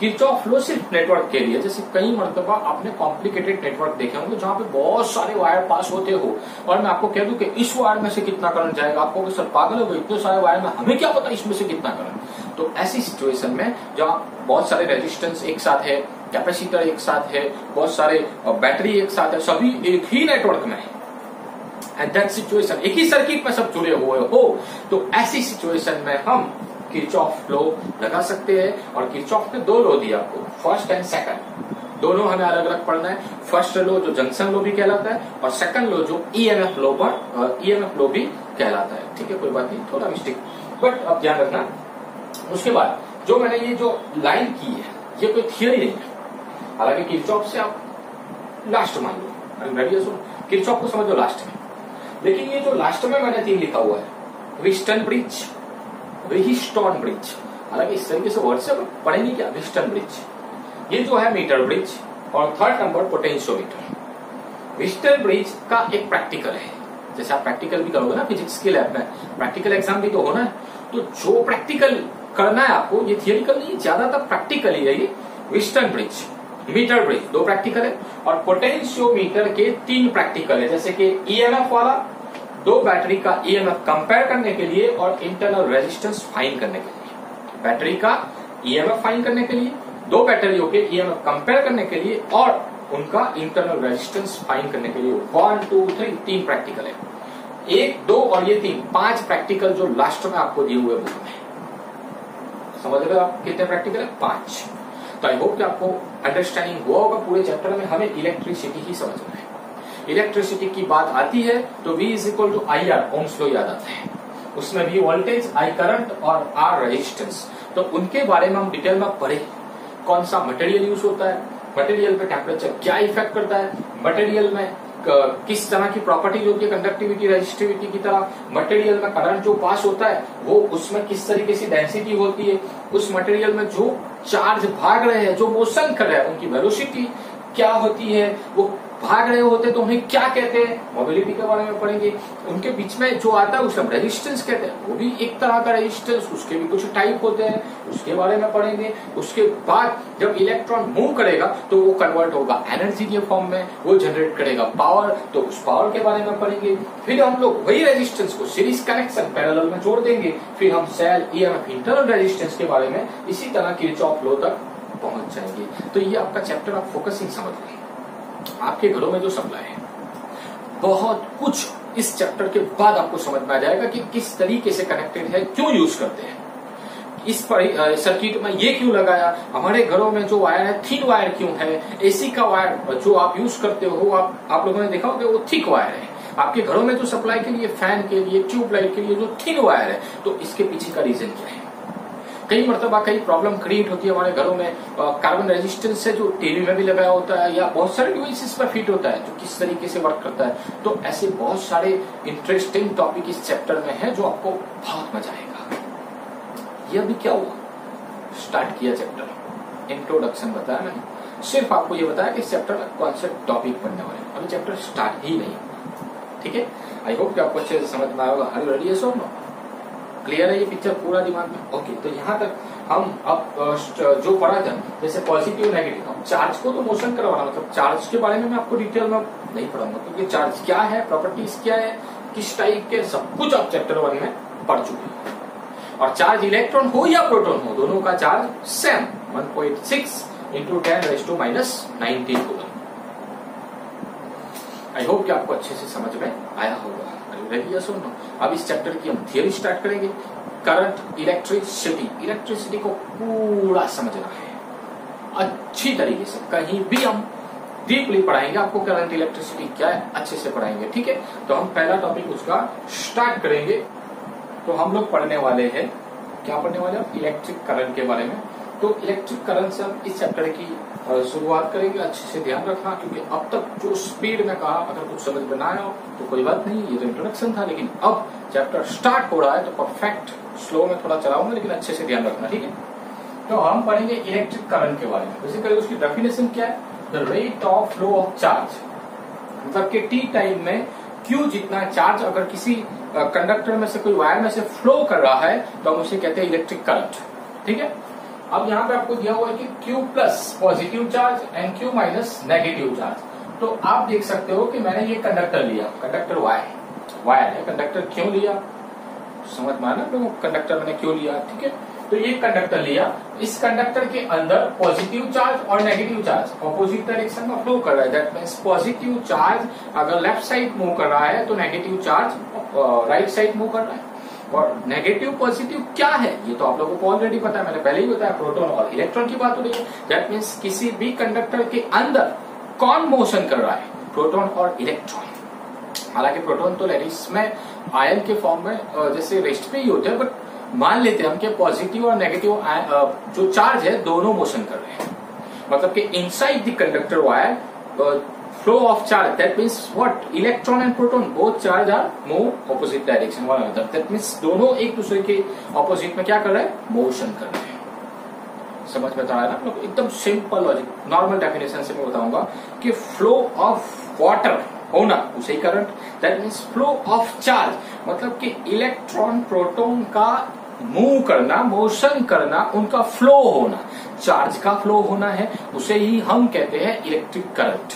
A: किरचॉफ लो सिर्फ़ नेटवर्क के लिए, जैसे कई मरतबा आपने कॉम्प्लिकेटेड नेटवर्क देखे होंगे, जहाँ पे बहुत सारे वायर पास होते हो। और मैं आपको कह दूँ कि इस वायर में से कितना करंट जाएगा? आपको सर पागल हो इतने सारे वायर में हमें क्या पता इसमें से कितना करंट तो ऐसी सिचुएशन में जहाँ बहुत सारे रेजिस्टेंस एक साथ है कैपेसिटर एक साथ है, बहुत सारे बैटरी एक साथ है, सभी एक ही नेटवर्क में है। एंड दैट सिचुएशन एक ही सर्किट में सब जुड़े हुए हो। तो ऐसी सिचुएशन में हम किरचॉफ लो लगा सकते हैं और किरचॉफ ने दो लो दिया आपको फ़र्स्ट एंड सेकंड दोनों हमें अलग अलग पढ़ना है। फ़र्स्ट लो जो जंक्शन लो भी कहलाता है और सेकंड लो जो ईएमएफ लो पर ईएमएफ लो भी कहलाता है। ठीक है, कोई बात नहीं, थोड़ा मिस्टेक बट अब ध्यान रखना, उसके बाद जो मैंने ये जो लाइन की है, ये कोई थियरी नहीं है। हालाँकि किरचॉफ से आप लास्ट मान लो। रेडियस किरचॉफ को समझो लास्ट में। लेकिन ये जो लास्ट में मैंने तीन लिखा हुआ है विस्टन ब्रिज रिहिस्टॉन ब्रिज। हालाँकि इस तरीके से वर्ड से पढ़ेंगे क्या विस्टन ब्रिज। ये जो है मीटर ब्रिज और third number potentiometer Wheatstone bridge का एक प्रैक्टिकल है। जैसे आप प्रैक्टिकल भी करोगे ना फिजिक्स के लैब में प्रैक्टिकल एग्ज़ाम भी तो होना है। तो जो प्रैक्टिकल करना है आपको, ये थियोरिकल नहीं, ज़्यादातर प्रैक्टिकल ही है ये विस्टन ब्रिज मीटर ब्रिज दो प्रैक्टिकल है। और पोटेंशियोमीटर के तीन प्रैक्टिकल है। जैसे कि ईएमएफ वाला दो बैटरी का ईएमएफ कंपेयर करने के लिए और इंटरनल रेजिस्टेंस फाइन करने के लिए। बैटरी का ईएमएफ फाइन करने के लिए, दो बैटरियों के ईएमएफ कंपेयर करने के लिए और उनका इंटरनल रेजिस्टेंस फाइन करने के लिए। वन टू थ्री तीन प्रैक्टिकल है। एक, दो और ये तीन, पाँच प्रैक्टिकल जो लास्ट में आपको दिए हुए बुक में समझ रहे आप कितने प्रैक्टिकल है? पाँच। तो आई होप कि आपको अंडरस्टैंडिंग हुआ होगा, पूरे चैप्टर में हमें इलेक्ट्रिसिटी ही समझना है। इलेक्ट्रिसिटी की बात आती है तो V is equal to I R Ohm's law याद आता है। उसमें V वोल्टेज आई करंट और आर रेजिस्टेंस तो उनके बारे में हम डिटेल में पढ़े। कौन सा मटेरियल यूज़ होता है? मटेरियल पे टेम्परेचर क्या इफ़ेक्ट करता है? मटेरियल में किस तरह की प्रॉपर्टीज़ होती है कंडक्टिविटी रजिस्टिविटी की तरह? मटेरियल में करंट जो पास होता है, वो उसमें किस तरीके से डेंसिटी होती है? उस मटेरियल में जो चार्ज भाग रहे हैं, जो मोशन कर रहे हैं, उनकी वेलोसिटी क्या होती है? वो भाग रहे होते तो उन्हें क्या कहते? हैं मोबिलिटी के बारे में पढ़ेंगे। उनके बीच में जो आता है उसका रेजिस्टेंस कहते हैं। वो भी एक तरह का रेजिस्टेंस उसके भी कुछ टाइप होते हैं, उसके बारे में पढ़ेंगे। उसके बाद जब इलेक्ट्रॉन मूव करेगा तो वो कन्वर्ट होगा एनर्जी के फॉर्म में, वो जनरेट करेगा पावर तो उस पावर के बारे में पढ़ेंगे। फिर हम लोग वही रेजिस्टेंस को सीरीज़ कनेक्शन पैरेलल में जोड़ देंगे। फिर हम सेल ईएमएफ इंटरनल रेजिस्टेंस के बारे में इसी तरह की ऑफ़ लो तक पहुँच जाएँगे। तो ये आपका चैप्टर आप फोकसिंग समझ लेंगे आपके घरों में जो सप्लाई है, बहुत कुछ इस चैप्टर के बाद आपको समझ में आ जाएगा कि किस तरीके से कनेक्टेड है, क्यों यूज़ करते हैं। इस पर सर्किट में ये क्यों लगाया, हमारे घरों में जो वायर है थीन वायर क्यों है एसी का वायर जो आप यूज़ करते हो, आप आप लोगों ने देखा होगा वो थिक वायर है। आपके घरों में जो सप्लाई के लिए फ़ैन के लिए ट्यूबलाइट के लिए जो थीन वायर है तो इसके पीछे का रीजन क्या है? कई मरतबा कई प्रॉब्लम क्रिएट होती है हमारे घरों में। कार्बन रेजिस्टेंस से जो टीवी में भी लगाया होता है या बहुत सारे डिवाइसेस पर फिट होता है, जो किस तरीके से वर्क करता है। तो ऐसे बहुत सारे इंटरेस्टिंग टॉपिक इस चैप्टर में है जो आपको बहुत मज़ा आएगा। यह अभी क्या हुआ? स्टार्ट किया चैप्टर इंट्रोडक्शन बताया मैंने। सिर्फ़ आपको ये बताया कि चैप्टर कौन से टॉपिक पढ़ने वाले अभी चैप्टर स्टार्ट ही नहीं। ठीक है? आई होप कि आपको अच्छे से समझ में आएगा हर रेडी है नो क्लियर है ये पिक्चर पूरा दिमाग में? ओके तो यहाँ तक हम अब जो पढ़ा था, जैसे पॉजिटिव नेगेटिव हम चार्ज को तो मोशन करवाना मतलब चार्ज के बारे में मैं आपको डिटेल में नहीं पढ़ाऊँगा, क्योंकि चार्ज क्या है प्रॉपर्टीज़ क्या है, किस टाइप के, सब कुछ आप चैप्टर वन में पढ़ चुके हैं। और चार्ज इलेक्ट्रॉन हो या प्रोटोन हो, दोनों का charge same 1.6 point six into ten raise to minus nineteen होगा। आई होप कि आपको अच्छे से समझ में आया होगा। रेडी या सुनो अब इस चैप्टर की हम थियोरी स्टार्ट करेंगे। करंट इलेक्ट्रिसिटी इलेक्ट्रिसिटी को पूरा समझना है। अच्छी तरीके से। कहीं भी हम डीपली पढ़ाएँगे, आपको करंट इलेक्ट्रिसिटी क्या है, अच्छे से पढ़ाएँगे, ठीक है? तो हम पहला टॉपिक उसका स्टार्ट करेंगे। तो हम लोग पढ़ने वाले हैं। क्या पढ़ने वाले हैं? इलेक्ट्रिक करंट के बारे में। तो इलेक्ट्रिक करंट से हम इस चैप्टर की शुरुआत करेंगे अच्छे से ध्यान रखना, क्योंकि अब तक जो स्पीड में कहा, अगर कुछ समझ में ना आया हो तो कोई बात नहीं, ये तो इंट्रोडक्शन था, लेकिन अब चैप्टर स्टार्ट हो रहा है तो परफेक्ट स्लो में थोड़ा चलाऊँगा, लेकिन अच्छे से ध्यान रखना, ठीक है? तो हम पढ़ेंगे इलेक्ट्रिक करंट के बारे में। बेसिकली उसकी डेफिनेशन क्या है? The rate of flow of charge मतलब कि टी टाइम में क्यू जितना चार्ज अगर किसी कंडक्टर में से, कोई वायर में से फ्लो कर रहा है तो हम उसे कहते हैं इलेक्ट्रिक करंट ठीक है? अब यहाँ पे आपको दिया हुआ है कि Q plus positive charge and Q minus negative charge तो आप देख सकते हो कि मैंने ये कंडक्टर लिया। कंडक्टर वायर वायर है। कंडक्टर क्यों लिया? समझ में आना लोगों कंडक्टर मैंने क्यों लिया? ठीक है। तो ये कंडक्टर लिया। इस कंडक्टर के अंदर पॉजिटिव चार्ज और नेगेटिव चार्ज ऑपोजिट डायरेक्शन में फ्लो कर रहा है। दैट मीन्स पॉजिटिव चार्ज अगर लेफ़्ट साइड मूव कर रहा है तो negative charge right side move कर रहा है। और नेगेटिव पॉजिटिव क्या है? ये तो आप लोगों को ऑलरेडी पता है, मैंने पहले ही बताया प्रोटोन और इलेक्ट्रॉन की बात हो रही है। दैट मीन्स किसी भी कंडक्टर के अंदर कौन मोशन कर रहा है? प्रोटोन और इलेक्ट्रॉन हालाँकि प्रोटोन तो लेडीज़ में आयन के फॉर्म में जैसे रेस्ट पे ही होते हैं बट मान लेते हैं हम कि पॉजिटिव और नेगेटिव जो चार्ज है, दोनों मोशन कर रहे हैं। मतलब कि inside the conductor wire flow of charge, that means what? Electron and proton both charge are move opposite direction, one another that means दोनों एक दूसरे के ऑपोजिट में क्या कर रहे हैं? मोशन कर रहे हैं। समझ में तो आया ना? लोग, एकदम सिंपल लॉजिक नॉर्मल डेफिनेशन से मैं बताऊँगा कि फ्लो ऑफ़ वाटर होना उसे current. That means flow of charge मतलब कि इलेक्ट्रॉन प्रोटोन का मूव करना मोशन करना, उनका फ्लो होना। चार्ज का फ्लो होना है, उसे ही हम कहते हैं इलेक्ट्रिक करंट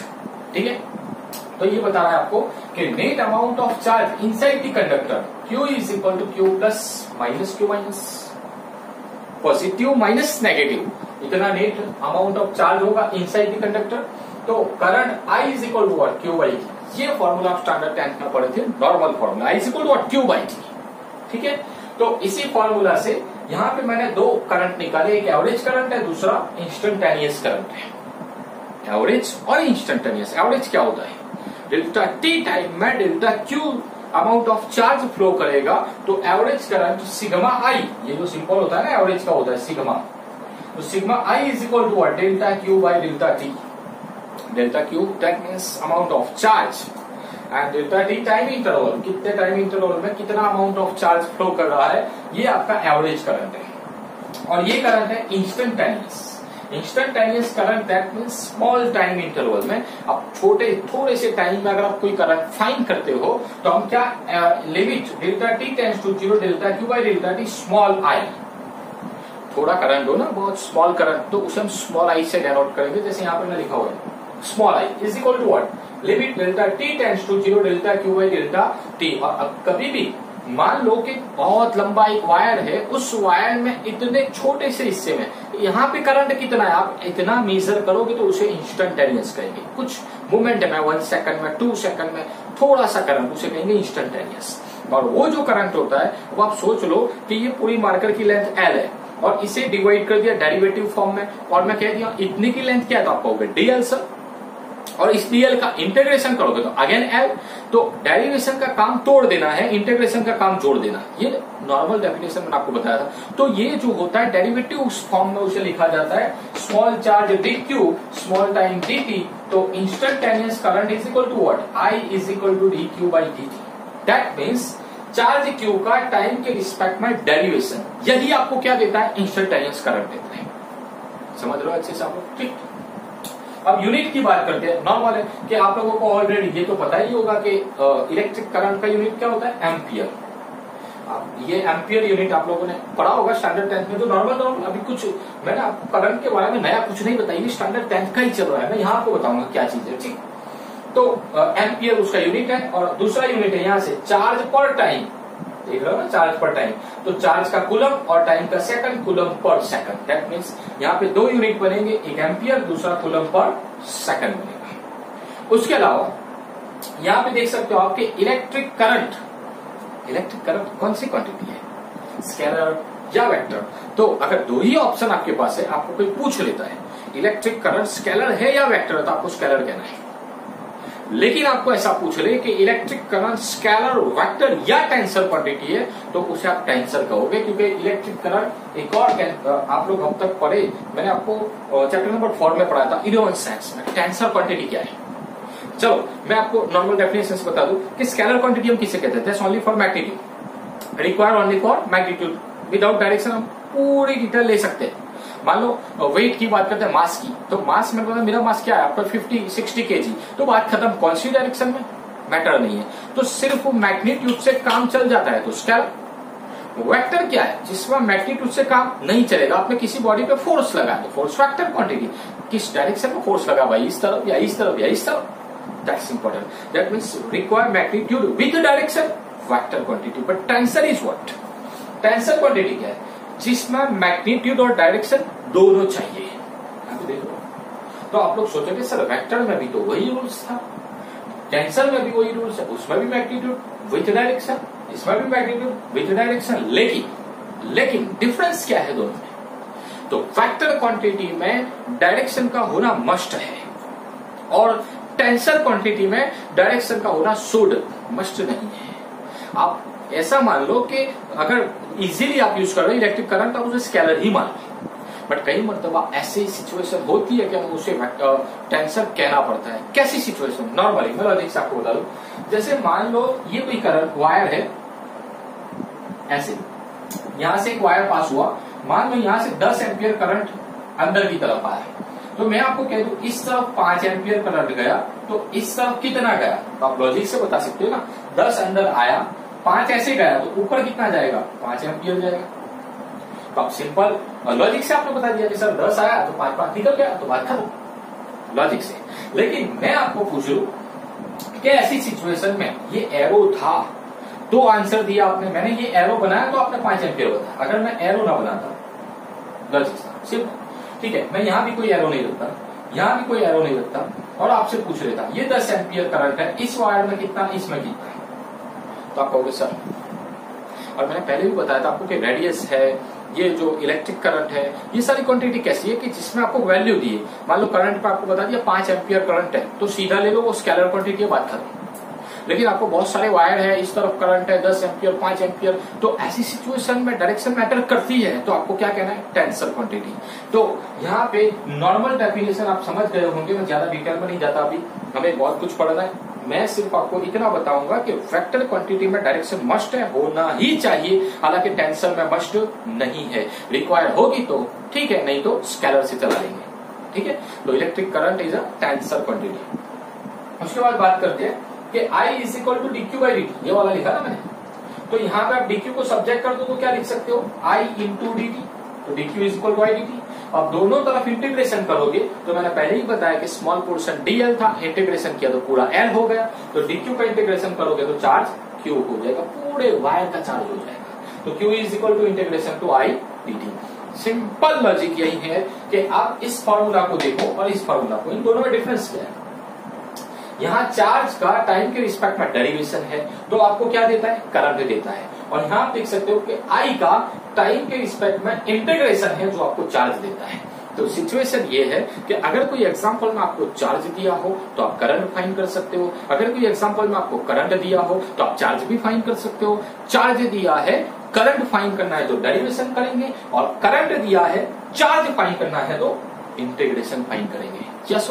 A: ठीक है? तो ये बता रहा है आपको कि net amount of charge inside the conductor Q is equal to Q plus minus Q minus positive minus negative इतना नेट अमाउंट ऑफ़ चार्ज होगा इनसाइड द कंडक्टर तो current I is equal to what Q by ये formula आप standard tenth में पढ़े थे normal formula is equal to Q by T ठीक है? तो इसी फॉर्मूला से यहाँ पे मैंने दो करंट निकाले, एक एवरेज करंट है, दूसरा इंस्टेंटेनियस करंट है। एवरेज और इंस्टेंटेनियस एवरेज क्या होता है? डेल्टा टी टाइम में delta Q amount of charge flow करेगा तो एवरेज करंट सिग्मा आई ये जो सिंपल होता है ना एवरेज का होता है सिग्मा तो sigma I is equal to delta Q by delta T delta Q that means amount of charge and delta T time interval कितने टाइम इंटरवल में कितना अमाउंट ऑफ़ चार्ज फ्लो कर रहा है? ये आपका एवरेज करंट है. और ये करंट है instantaneous instantaneous current that mean small time interval में अब छोटे, थोड़े से टाइम में अगर आप कोई करंट फाइन करते हो तो हम क्या limit delta T tends to zero delta Q by delta T small I थोड़ा करंट हो ना, बहुत स्मॉल करंट तो उसे हम स्मॉल आई से डेनोट करेंगे, जैसे यहाँ पर लिखा हुआ है। Small I is equal to what limit delta T tends to zero delta Q by delta T और अब कभी भी मान लो कि बहुत लंबा एक वायर है, उस वायर में इतने छोटे से हिस्से में, यहाँ पे करंट कितना है? आप इतना मेजर करोगे तो उसे इंस्टेंटेनियस कहेंगे। कुछ मोमेंट में वन सेकंड में टू सेकंड में थोड़ा सा करंट उसे कहेंगे इंस्टेंटेनियस और वो जो करंट होता है, वो आप सोच लो कि ये पूरी मार्कर की लेंथ एल है, और इसे डिवाइड कर दिया डेरिवेटिव फॉर्म में, और मैं कह दिया इतनी की लेंथ क्या है तो आप कहोगे डीएल सर और इस डीएल का इंटीग्रेशन करोगे तो अगेन एल तो डेरिवेशन का काम तोड़ देना है इंटीग्रेशन का काम जोड़ देना ये नॉर्मल डेफिनेशन मैंने आपको बताया था। तो ये जो होता है डेरिवेटिव उस फॉर्म में उसे लिखा जाता है small charge D Q small time D T तो instantaneous current is equal to what I is equal to D Q by D T that means charge Q का टाइम के रिस्पेक्ट में डेरिवेशन यदि आपको क्या देता है? इंस्टेंटेनियस करंट देता है। समझ रहे हो अच्छे से आप लोग? ठीक। अब यूनिट की बात करते हैं। नॉर्मल है कि आप लोगों को ऑलरेडी ये तो पता ही होगा कि इलेक्ट्रिक करंट का यूनिट क्या होता है? एम्पियर ये एम्पियर यूनिट आप लोगों ने पढ़ा होगा स्टैंडर्ड टेंथ में तो नॉर्मल नॉर्मल अभी कुछ, मैंने आपको करंट के बारे में नया कुछ नहीं बताइए स्टैंडर्ड टेंथ का ही चल रहा है। मैं यहाँ आपको बताऊँगा क्या चीज़ है, ठीक? तो एम्पियर उसका यूनिट है और दूसरा यूनिट है यहाँ से चार्ज पर टाइम देख रहे हो ना चार्ज पर टाइम तो चार्ज का कुलम और टाइम का second coulomb per second that means यहाँ पे दो यूनिट बनेंगे, एक एम्पियर दूसरा कुलम पर सेकंड बनेगा। उसके अलावा, यहाँ पे देख सकते हो आपके इलेक्ट्रिक करंट इलेक्ट्रिक करंट कौन सी क्वांटिटी है? स्केलर या वेक्टर तो अगर दो ही ऑप्शन आपके पास है, आपको कोई पूछ लेता है इलेक्ट्रिक करंट स्केलर है या वेक्टर है तो आपको स्केलर कहना है। लेकिन आपको ऐसा पूछ ले कि इलेक्ट्रिक करंट स्केलर वेक्टर या टेंसर क्वांटिटी है तो उसे आप टेंसर कहोगे, क्योंकि इलेक्ट्रिक करंट एक और आप लोग अब तक पढ़े, मैंने आपको चैप्टर नंबर फोर में पढ़ा था इलेवन साइंस में टेंसर क्वांटिटी क्या है। चलो, मैं आपको नॉर्मल डेफिनेशन बता दूँ कि स्केलर क्वांटिटी हम किसे कहते हैं? Only for magnitude require only for magnitude without direction हम पूरी डिटेल ले सकते हैं। मान लो वेट की बात करते हैं मास की। तो मास में मतलब मेरा मास क्या है? आपका 50 60 केजी तो बात खत्म, कौन सी डायरेक्शन में? मैटर नहीं है। तो सिर्फ़ मैग्नीट्यूड से काम चल जाता है तो स्केलर वेक्टर क्या है? जिसमें मैग्नीट्यूड से काम नहीं चलेगा, आपने किसी बॉडी पे फोर्स लगा तो फोर्स वेक्टर क्वांटिटी किस डायरेक्शन में फोर्स लगा भाई? इस तरफ़ या इस तरफ़ या इस तरफ़? That's important that means require magnitude with direction vector quantity but tensor is what tensor quantity क्या है? जिसमें मैग्नीट्यूड और डायरेक्शन दोनों चाहिए। देखो। तो आप लोग सोचोगे, सर वेक्टर में भी तो वही रूल्स था। टेंसर में भी वही रूल्स है। उसमें भी मैग्नीट्यूड विथ डायरेक्शन इसमें भी मैग्नीट्यूड विथ डायरेक्शन लेकिन लेकिन डिफरेंस क्या है दोनों में? तो फैक्टर क्वांटिटी में डायरेक्शन का होना मस्ट है। और टेंसर क्वांटिटी में डायरेक्शन का होना शुड मस्ट नहीं है। आप ऐसा मान लो कि अगर इजीली आप यूज़ कर रहे हो इलेक्ट्रिक करंट तो आप उसे स्केलर ही मान लो। बट कई मरतबा ऐसी सिचुएशन होती है कि हमें उसे टेंसर कहना पड़ता है। कैसी सिचुएशन नॉर्मली मैं लॉजिक से आपको बता दू, जैसे मान लो ये कोई करंट वायर है, ऐसे। यहाँ से एक वायर पास हुआ। मान लो यहाँ से 10 एम्पियर करंट अंदर की तरफ़ आया। तो मैं आपको कह दू, इस तरफ़ पाँच एम्पियर करंट गया तो इस तरफ़ कितना गया? तो आप लॉजिक से बता सकते हो ना? दस अंदर आया पाँच ऐसे गया तो ऊपर कितना जाएगा? पाँच एम्पियर जाएगा। तो आप सिंपल लॉजिक से आपने बता दिया कि सर दस आया तो पाँच पाँच निकल गया तो बात खत्म। लॉजिक से। लेकिन मैं आपको पूछ लू कि ऐसी सिचुएशन में ये एरो था? दो आंसर दिया आपने। मैंने ये एरो बनाया तो आपने पाँच एम्पियर बताया। अगर मैं एरो ना बनाता लॉजिक सिंपल ठीक है, मैं यहाँ भी कोई एरो नहीं रखता, यहाँ भी कोई एरो नहीं रखता, और आपसे पूछ लेता, ये दस एम्पियर करंट है, इस वायर में कितना, इसमें कितना? तो आप कहोगे, सर। और मैंने पहले भी बताया था आपको कि रेडियस है, ये जो इलेक्ट्रिक करंट है, ये सारी क्वांटिटी कैसी है कि जिसमें आपको वैल्यू दी है। मान लो करंट पे आपको बता दिया पाँच एम्पियर करंट है तो सीधा ले लो, वो स्केलर क्वांटिटी बात खत्म लेकिन आपको बहुत सारे वायर है, इस तरफ़ करंट है, दस एम्पियर पाँच एम्पियर तो ऐसी सिचुएशन में डायरेक्शन मैटर करती है तो आपको क्या कहना है? टेंसर क्वांटिटी तो यहाँ पे नॉर्मल डेफिनेशन आप समझ गए होंगे, मैं ज़्यादा डिटेल में नहीं जाता अभी, हमें बहुत कुछ पढ़ना है। मैं सिर्फ़ आपको इतना बताऊँगा कि वेक्टर क्वांटिटी में डायरेक्शन मस्ट है, होना ही चाहिए। हालाँकि टेंसर में मस्ट नहीं है। रिक्वायर होगी तो ठीक है, नहीं तो स्कैलर से चला लेंगे। ठीक है? तो electric current is a tensor quantity उसके बाद बात करते हैं कि I is equal to D Q by D ये वाला लिखा ना मैंने। तो यहाँ पे आप डीक्यू को सब्जेक्ट कर दो तो क्या लिख सकते हो? आई इंटू डी टी तो D Q is equal to I D T अब दोनों तरफ़ इंटीग्रेशन करोगे तो मैंने पहले ही बताया कि स्मॉल पोर्शन डीएल था इंटीग्रेशन किया तो पूरा एल हो गया। तो डीक्यू का इंटीग्रेशन करोगे तो चार्ज क्यू हो जाएगा, पूरे वायर का चार्ज हो जाएगा। तो Q is equal to integration to I D simple logic यही है कि आप इस फॉर्मूला को देखो और इस फॉर्मूला को, इन दोनों में डिफरेंस क्या है? यहाँ चार्ज का टाइम के रिस्पेक्ट में डेरिवेशन है तो आपको क्या देता है? करंट देता है। और यहाँ आप देख सकते हो कि आई का टाइम के रिस्पेक्ट में इंटीग्रेशन है जो आपको चार्ज देता है। तो सिचुएशन ये है कि अगर कोई एग्जांपल में आपको चार्ज दिया हो तो आप करंट फाइन कर सकते हो। अगर कोई एग्जांपल में आपको करंट दिया हो तो आप चार्ज भी फाइन कर सकते हो। चार्ज दिया है करंट फाइन करना है तो डेरिवेशन करेंगे और करंट दिया है चार्ज फाइन करना है तो इंटीग्रेशन फाइन करेंगे। यस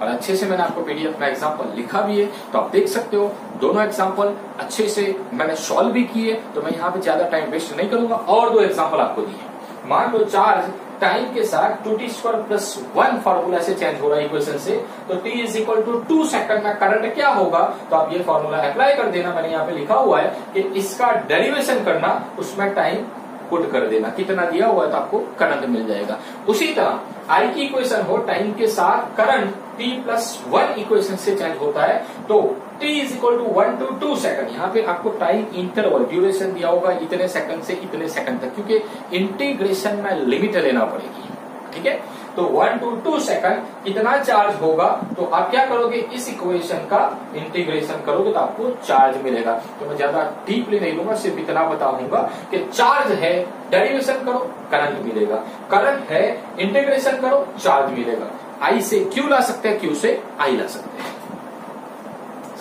A: और अच्छे से मैंने आपको पीडीएफ में एग्ज़ाम्पल लिखा भी है तो आप देख सकते हो दोनों एग्ज़ाम्पल अच्छे से मैंने सॉल्व भी किए तो मैं यहाँ पे ज़्यादा टाइम वेस्ट नहीं करूँगा। और दो एग्ज़ाम्पल आपको दिए मान लो चार्ज टाइम के साथ two T square plus one formula से चेंज हो रहा है इक्वेशन से तो T is equal to two second में करंट क्या होगा? तो आप ये फॉर्मूला अप्लाई कर देना। मैंने यहाँ पे लिखा हुआ है कि इसका डेरिवेशन करना, उसमें टाइम पुट कर देना। कितना दिया हुआ है तो आपको करंट मिल जाएगा। उसी तरह आई की इक्वेशन हो टाइम के साथ current t plus one equation से चेंज होता है तो t is equal to one two two second यहाँ पे आपको टाइम इंटरवल ड्यूरेशन दिया होगा इतने सेकंड से इतने सेकंड तक, क्योंकि इंटीग्रेशन में लिमिट लेना पड़ेगी। ठीक है? तो वन टू टू सेकंड कितना चार्ज होगा तो आप क्या करोगे? इस इक्वेशन का इंटीग्रेशन करोगे तो आपको चार्ज मिलेगा। तो मैं ज़्यादा डीपली नहीं लूँगा, सिर्फ़ इतना बताऊँगा कि चार्ज है डेरिवेशन करो करंट मिलेगा। करंट है इंटीग्रेशन करो चार्ज मिलेगा। आई से क्यू ला सकते हैं क्यू से आई ला सकते हैं।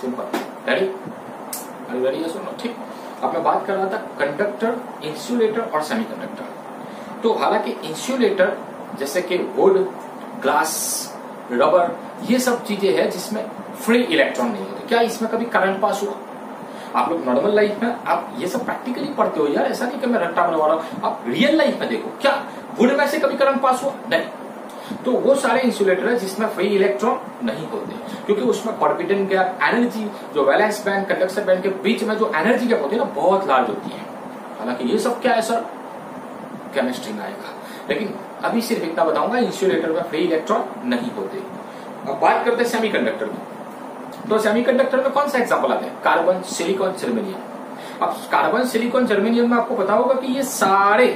A: सिंपल रेडी रेडी सुनो ठीक. अब मैं बात कर रहा था कंडक्टर इंसुलेटर और सेमीकंडक्टर तो हालाँकि इंसुलेटर जैसे कि वुड ग्लास रबर ये सब चीज़ें हैं जिसमें फ्री इलेक्ट्रॉन नहीं होते। क्या इसमें कभी करंट पास हुआ? आप लोग नॉर्मल लाइफ में, आप ये सब प्रैक्टिकली पढ़ते हो यार, ऐसा नहीं कि मैं रट्टा बनवा रहा हूँ। आप रियल लाइफ में देखो, क्या? वुड में से कभी करंट पास हुआ? नहीं. तो वो सारे इंसुलेटर है जिसमें फ्री इलेक्ट्रॉन नहीं होते। क्योंकि उसमें कॉर्बिडेंट गैप एनर्जी जो वैलेंस बैंड कंडक्शन बैंड के बीच में जो एनर्जी गैप होती है ना, बहुत लार्ज होती है। हालाँकि ये सब क्या है सर केमिस्ट्री में आएगा। लेकिन अभी सिर्फ़ इतना बताऊँगा इंसुलेटर में फ्री इलेक्ट्रॉन नहीं होते। अब बात करते हैं सेमीकंडक्टर की। तो सेमीकंडक्टर में कौन सा एग्ज़ाम्पल आता है? कार्बन सिलिकॉन जर्मेनियम अब कार्बन सिलिकॉन जर्मेनियम में आपको पता होगा कि ये सारे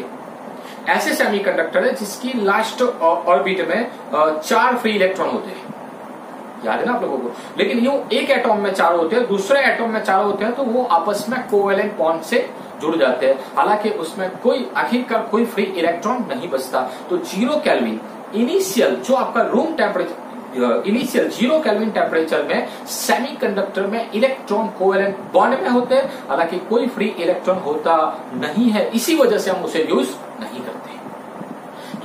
A: ऐसे सेमीकंडक्टर है जिसकी लास्ट ऑर्बिट में चार फ्री इलेक्ट्रॉन होते हैं। याद है ना आप लोगों को? लेकिन यूँ एक एटॉम में चार होते हैं, दूसरे एटॉम में चार होते हैं तो वो आपस में कोवेलेंट बॉन्ड से जुड़ जाते हैं। हालाँकि उसमें कोई, आखिरकार कोई फ्री इलेक्ट्रॉन नहीं बचता। तो ज़ीरो कैलविन इनिशियल जो आपका room temperature initial zero kelvin temperature में सेमीकंडक्टर में इलेक्ट्रॉन कोवेलेंट बॉन्ड में होते हैं। हालाँकि कोई फ्री इलेक्ट्रॉन होता नहीं है। इसी वजह से हम उसे यूज़ नहीं करते।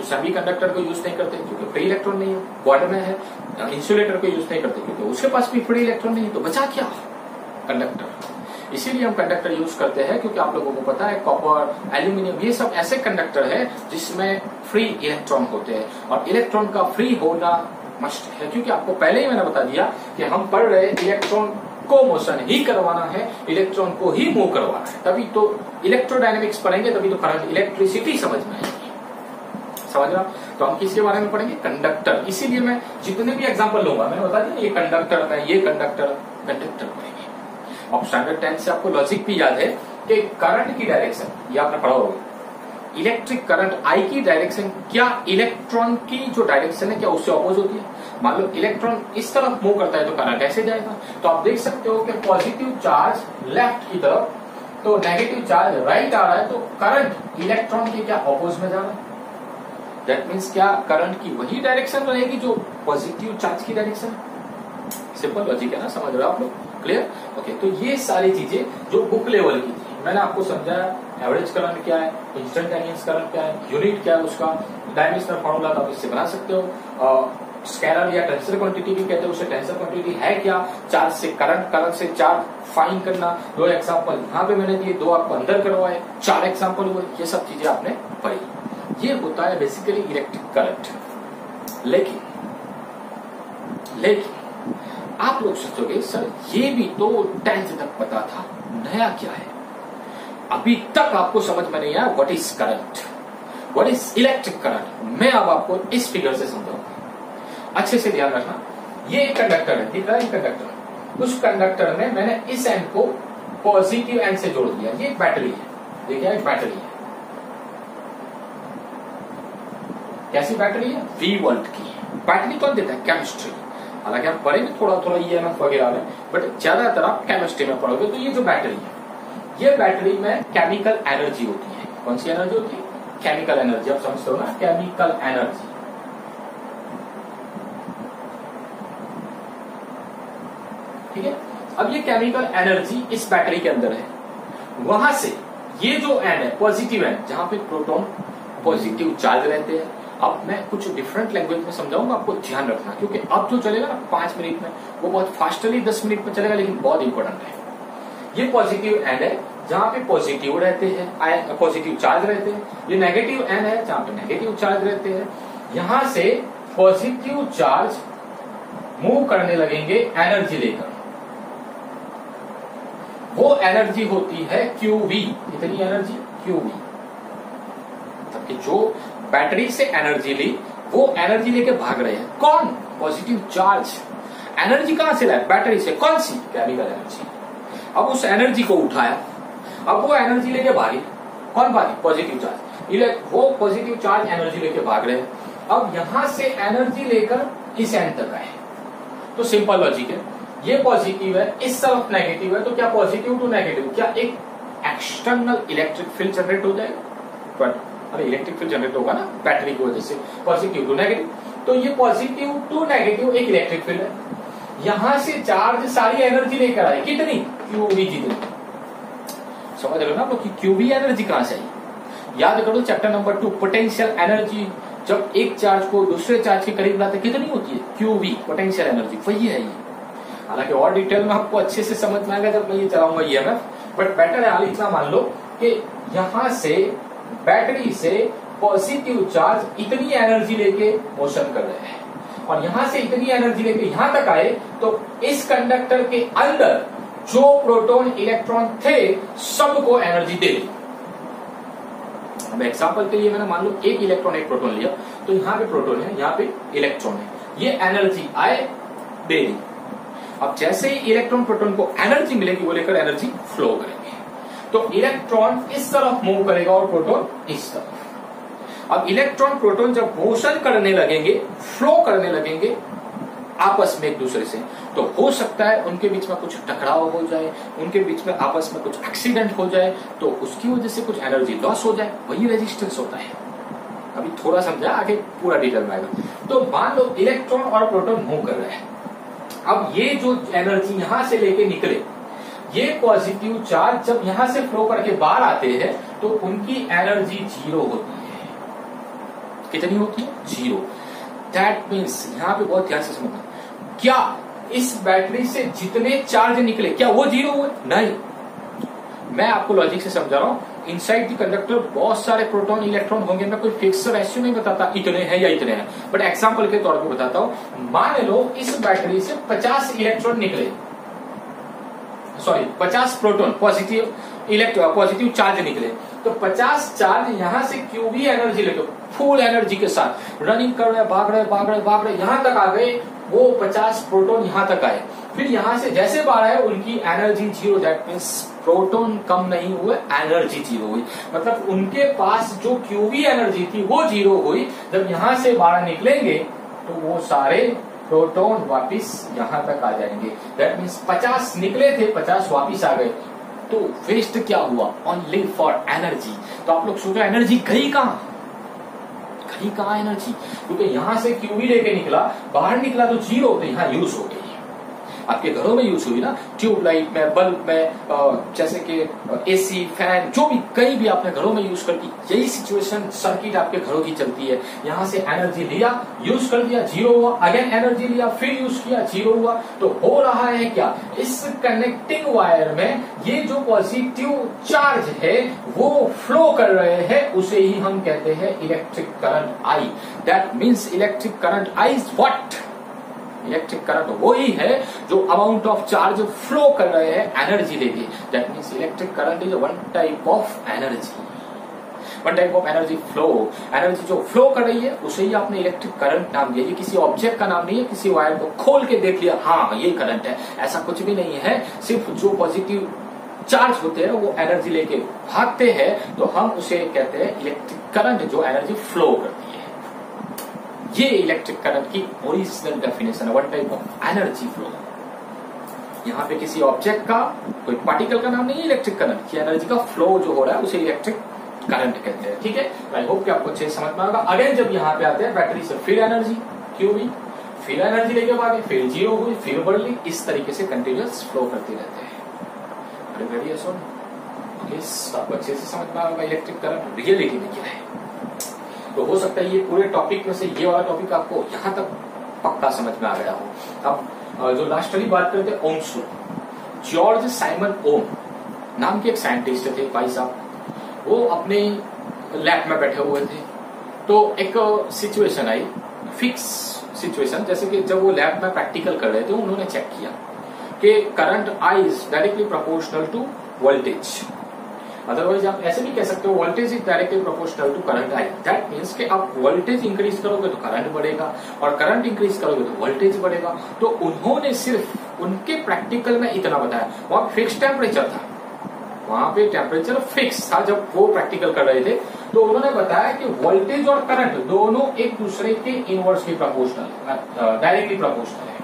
A: सेमी कंडक्टर को यूज़ नहीं करते, क्योंकि फ्री इलेक्ट्रॉन नहीं है क्वाड में है इंसुलेटर को यूज़ नहीं करते, क्योंकि उसके पास भी फ्री इलेक्ट्रॉन नहीं तो बचा क्या कंडक्टर इसीलिए हम कंडक्टर यूज़ करते हैं, क्योंकि आप लोगों को पता है कॉपर एल्यूमिनियम ये सब ऐसे कंडक्टर है, जिसमें फ्री इलेक्ट्रॉन होते हैं। और इलेक्ट्रॉन का फ्री होना मस्ट है, क्योंकि आपको पहले ही मैंने बता दिया कि हम पढ़ रहे इलेक्ट्रॉन को मोशन ही करवाना है इलेक्ट्रॉन को ही मूव करवाना है। तभी तो इलेक्ट्रोडायनेमिक्स पढ़ेंगे, तभी तो करंट इलेक्ट्रिसिटी समझ में आएगी। समझ रहा तो हम किसके बारे में पढ़ेंगे? कंडक्टर इसीलिए मैं जितने भी एग्ज़ाम्पल लूँगा, मैंने बता दिया, ये कंडक्टर है ये कंडक्टर कंडक्टर पढ़ेंगे। अब स्टैंडर्ड टेंथ से आपको लॉजिक भी याद है कि करंट की डायरेक्शन ये आपने पढ़ा होगा। इलेक्ट्रिक करंट आई की डायरेक्शन क्या इलेक्ट्रॉन की जो डायरेक्शन है, क्या उससे अपोज होती है? मान लो इलेक्ट्रॉन इस तरफ़ मूव करता है तो करंट ऐसे जाएगा। तो आप देख सकते हो कि पॉजिटिव चार्ज लेफ़्ट की तरफ़ तो नेगेटिव चार्ज राइट आ रहा है तो करंट इलेक्ट्रॉन के क्या अपोज में जा रहा है? दैट मीन्स क्या करंट की वही डायरेक्शन रहेगी जो पॉजिटिव चार्ज की डायरेक्शन सिंपल लॉजिक है ना, समझ रहे हो आप लोग? क्लियर ओके तो ये सारी चीज़ें जो बुक लेवल की थी, मैंने आपको समझाया एवरेज करंट क्या है इंस्टेंटेनियस करंट क्या है यूनिट क्या है उसका डायमेंशनल फॉर्मूला तो आप इससे बना सकते हो। स्कैलर या टेंसर क्वांटिटी भी कहते हैं, उसे टेंसर क्वांटिटी है क्या? चार्ज से करंट करंट से चार्ज फाइन करना। दो एग्जांपल यहाँ पे मैंने दिए, दो आपको अंदर करवाए, चार एग्जांपल हुए, ये सब चीज़ें आपने पढ़ी। ये होता है बेसिकली इलेक्ट्रिक करंट लेकिन लेकिन, आप लोग सोचोगे, सर, ये भी तो टेंथ तक पता था, नया क्या है? अभी तक आपको समझ में नहीं आया what is current what is electric current मैं अब आपको इस फिगर से समझाऊँगा। अच्छे से ध्यान रखना। ये एक कंडक्टर है दिख रहा है कंडक्टर उस कंडक्टर में मैंने इस एंड को पॉजिटिव एंड से जोड़ दिया। ये एक बैटरी है। देखिए एक बैटरी है। कैसी बैटरी है? वी वोल्ट की बैटरी कौन देता है केमिस्ट्री हालाँकि आप पढ़ेंगे थोड़ा थोड़ा ई एम एफ़ वगैरह में बट ज़्यादातर आप केमिस्ट्री में पढ़ोगे तो ये जो बैटरी है ये बैटरी में केमिकल एनर्जी होती है। कौन सी एनर्जी होती है? केमिकल एनर्जी आप समझते हो ना? केमिकल एनर्जी ठीक है? अब ये केमिकल एनर्जी इस बैटरी के अंदर है। वहाँ से ये जो एंड है पॉजिटिव एंड जहाँ पे प्रोटॉन पॉजिटिव चार्ज रहते हैं। अब मैं कुछ डिफरेंट लैंग्वेज में समझाऊँगा, आपको ध्यान रखना, क्योंकि अब जो चलेगा ना, पाँच मिनट में, वो बहुत फास्टली दस मिनट में चलेगा, लेकिन बहुत इंपॉर्टेंट है। ये पॉजिटिव एंड है, जहाँ पे पॉजिटिव रहते हैं पॉजिटिव चार्ज रहते हैं। ये नेगेटिव एंड है, जहाँ पे नेगेटिव चार्ज रहते हैं। यहाँ से पॉजिटिव चार्ज मूव करने लगेंगे एनर्जी लेकर। वो एनर्जी होती है क्यूवी। कितनी एनर्जी? क्यूवी। जबकि जो बैटरी से एनर्जी ली, वो एनर्जी लेके भाग रहे हैं। कौन? Positive charge. एनर्जी कहाँ से लाए बैटरी से। कौन सी? Chemical energy. अब उस एनर्जी को उठाया। अब वो एनर्जी लेके भागे। कौन भागे? Positive charge. वो पॉजिटिव चार्ज एनर्जी लेके भाग रहे हैं। अब यहाँ से एनर्जी लेकर इस एंड तक आए? तो सिंपल लॉजिक है। ये पॉजिटिव है, इस तरफ़ नेगेटिव है तो क्या पॉजिटिव टू नेगेटिव क्या एक एक्सटर्नल इलेक्ट्रिक फ़ील्ड जनरेट हो जाएगा? बट अरे इलेक्ट्रिक फ़ील्ड जनरेट होगा ना बैटरी की वजह से। पॉजिटिव टू नेगेटिव तो ये पॉजिटिव टू नेगेटिव एक इलेक्ट्रिक फ़ील्ड है। यहाँ से चार्ज सारी एनर्जी लेकर आए। कितनी? क्यूवी जितनी। समझ रहे हो ना आप लोग क्यूवी एनर्जी कहाँ से आई? याद करो chapter number two potential energy जब एक चार्ज को दूसरे चार्ज के करीब लाते, कितनी होती है? क्यूवी पोटेंशियल एनर्जी वही है ये। हालाँकि और डिटेल में आपको अच्छे से समझ में आएगा जब मैं ये चलाऊँगा ये बट बेटर है हाल इतना मान लो कि यहाँ से बैटरी से पॉजिटिव चार्ज इतनी एनर्जी लेके मोशन कर रहे हैं। और यहाँ से इतनी एनर्जी लेके यहाँ तक आए तो इस कंडक्टर के अंदर जो प्रोटॉन इलेक्ट्रॉन थे, सबको एनर्जी दे दी। अब एग्ज़ाम्पल के लिए मैंने मान लो एक इलेक्ट्रॉन एक प्रोटॉन लिया तो यहाँ पे प्रोटॉन है, यहाँ पे इलेक्ट्रॉन है। ये एनर्जी आए, दे दी। अब जैसे ही इलेक्ट्रॉन प्रोटॉन को एनर्जी मिलेगी, वो लेकर एनर्जी फ्लो करेंगे। तो इलेक्ट्रॉन इस तरफ़ मूव करेगा और प्रोटॉन इस तरफ़। अब इलेक्ट्रॉन प्रोटॉन जब मोशन करने लगेंगे फ्लो करने लगेंगे, आपस में एक दूसरे से तो हो सकता है उनके बीच में कुछ टकराव हो जाए, उनके बीच में आपस में कुछ एक्सीडेंट हो जाए तो उसकी वजह से कुछ एनर्जी लॉस हो जाए, वही रेजिस्टेंस होता है। अभी थोड़ा समझा, आगे पूरा डिटेल में आएगा। तो मान लो इलेक्ट्रॉन और प्रोटॉन मूव कर रहे हैं। अब ये जो एनर्जी यहाँ से लेके निकले, ये पॉजिटिव चार्ज जब यहाँ से फ्लो करके बाहर आते हैं तो उनकी एनर्जी ज़ीरो होती है। कितनी होती है? ज़ीरो दैट मीन्स यहाँ पे बहुत ध्यान से समझना क्या इस बैटरी से जितने चार्ज निकले, क्या वो ज़ीरो हुए? नहीं। मैं आपको लॉजिक से समझा रहा हूँ। इनसाइड द कंडक्टर बहुत सारे प्रोटॉन इलेक्ट्रॉन होंगे। मैं कोई फिक्स रेशियो नहीं बताता इतने हैं या इतने हैं। बट एग्ज़ाम्पल के तौर पर बताता हूँ। मान लो इस बैटरी से 50 इलेक्ट्रॉन निकले। Sorry 50 proton positive electron positive charge निकले। तो 50 चार्ज यहाँ से क्यू भी एनर्जी लेके फुल एनर्जी के साथ। रनिंग कर रहे, भाग रहे भाग रहे भाग रहे, यहाँ तक आ गए। वो 50 प्रोटॉन यहाँ तक आए। फिर यहाँ से जैसे बाहर आए, उनकी energy zero that means proton कम नहीं हुए, एनर्जी ज़ीरो हुई। मतलब उनके पास जो क्यूवी एनर्जी थी, वो ज़ीरो हुई। जब यहाँ से बाहर निकलेंगे तो वो सारे प्रोटोन वापिस यहाँ तक आ जाएँगे। दैट मीन्स 50 निकले थे 50 वापिस आ गए। तो वेस्ट क्या हुआ? ओनली फॉर एनर्जी तो आप लोग सोचो एनर्जी गई कहाँ? गई कहाँ एनर्जी क्योंकि यहाँ से क्यूवी लेके निकला, बाहर निकला तो ज़ीरो तो यहाँ यूज़ हो गई। आपके घरों में यूज़ हुई ना? ट्यूबलाइट में बल्ब में जैसे कि एसी फ़ैन जो भी कहीं भी आपने घरों में यूज़ करती यही सिचुएशन सर्किट आपके घरों की चलती है। यहाँ से एनर्जी लिया यूज़ कर दिया ज़ीरो हुआ अगेन एनर्जी लिया, फिर यूज़ किया ज़ीरो हुआ। तो हो रहा है क्या? इस कनेक्टिंग वायर में ये जो पॉजिटिव चार्ज है, वो फ्लो कर रहे हैं, उसे ही हम कहते हैं electric current I that means electric current I what electric current वो ही है जो अमाउंट ऑफ़ चार्ज फ्लो कर रहे हैं एनर्जी लेके that means electric current is one type of energy one type of energy flow energy जो flow कर रही है, उसे ही आपने इलेक्ट्रिक करंट नाम दिया। ये किसी ऑब्जेक्ट का नाम नहीं है, किसी वायर को खोल के देख लिया हाँ ये करंट है। ऐसा कुछ भी नहीं है, सिर्फ़ जो पॉजिटिव चार्ज होते हैं, वो एनर्जी लेके भागते हैं तो हम उसे कहते हैं इलेक्ट्रिक करंट जो एनर्जी फ्लो करते ये इलेक्ट्रिक करंट की ओरिजिनल डेफिनेशन है one type of energy flow यहाँ पे किसी ऑब्जेक्ट का, कोई पार्टिकल का नाम नहीं है इलेक्ट्रिक करंट की एनर्जी का फ्लो जो हो रहा है, उसे इलेक्ट्रिक करंट कहते हैं, ठीक है? आई होप कि आपको अच्छे समझ में आएगा। अगेन जब यहाँ पे आते हैं बैटरी से फिर एनर्जी क्यों हुई फिर एनर्जी लेके भागे, फिर ज़ीरो हुई, फिर बढ़ इस तरीके से कंटिन्यूस फ्लो करते रहते है। आपको अच्छे से समझ में आएगा इलेक्ट्रिक करंट रियलिटी में क्या है। तो हो सकता है ये पूरे टॉपिक में से ये वाला टॉपिक आपको यहाँ तक पक्का समझ में आ गया हो। अब जो लास्ट वाली बात करते हैं ओम्स जॉर्ज साइमन ओम नाम के एक साइंटिस्ट थे, भाई साहब। वो अपने लैब में बैठे हुए थे। तो एक सिचुएशन आई फिक्स सिचुएशन जैसे कि जब वो लैब में प्रैक्टिकल कर रहे थे, उन्होंने चेक किया कि current I is directly proportional to voltage otherwise आप ऐसे भी कह सकते हो voltage is directly proportional to current I that means कि आप वोल्टेज इंक्रीज करोगे तो करंट बढ़ेगा और करंट इंक्रीज करोगे तो वोल्टेज बढ़ेगा। तो उन्होंने सिर्फ़ उनके प्रैक्टिकल में इतना बताया। वहाँ फिक्स टेम्परेचर था। वहाँ पे टेम्परेचर फिक्स था जब वो प्रैक्टिकल कर रहे थे। तो उन्होंने बताया कि वोल्टेज और करंट दोनों एक दूसरे के इनवर्सली प्रोपोर्शनल डायरेक्टली प्रोपोर्शनल है।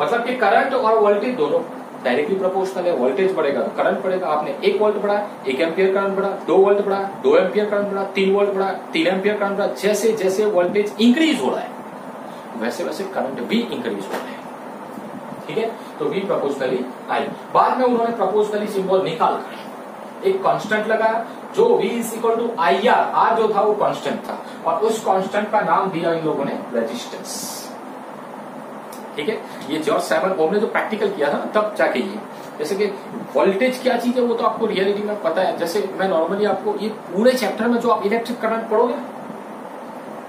A: मतलब कि करंट और वोल्टेज दोनों डायरेक्टली प्रोपोर्शनल है वोल्टेज बढ़ेगा तो करंट बढ़ेगा। आपने एक वोल्ट बढ़ा, एक एम्पियर करंट बढ़ा, दो वोल्ट बढ़ा, दो एम्पियर करंट बढ़ा, तीन वोल्ट बढ़ा, तीन एम्पियर करंट बढ़ा, जैसे जैसे वोल्टेज इंक्रीज हो रहा है, वैसे वैसे करंट भी इंक्रीज हो रहा है। ठीक है? तो वी प्रपोजनली आई बाद में उन्होंने प्रपोजनली सिंबल निकाल कर एक कांस्टेंट लगाया, जो V is equal to I R R जो था वो कांस्टेंट था। और उस कांस्टेंट का नाम दिया इन लोगों ने रेजिस्टेंस ठीक है? ये जॉर्ज साइमन ओम ने जो प्रैक्टिकल किया था तब जाके ये। जैसे कि वोल्टेज क्या चीज़ है, वो तो आपको रियलिटी में पता है। जैसे मैं नॉर्मली आपको ये पूरे चैप्टर में जो आप इलेक्ट्रिक करंट पढ़ोगे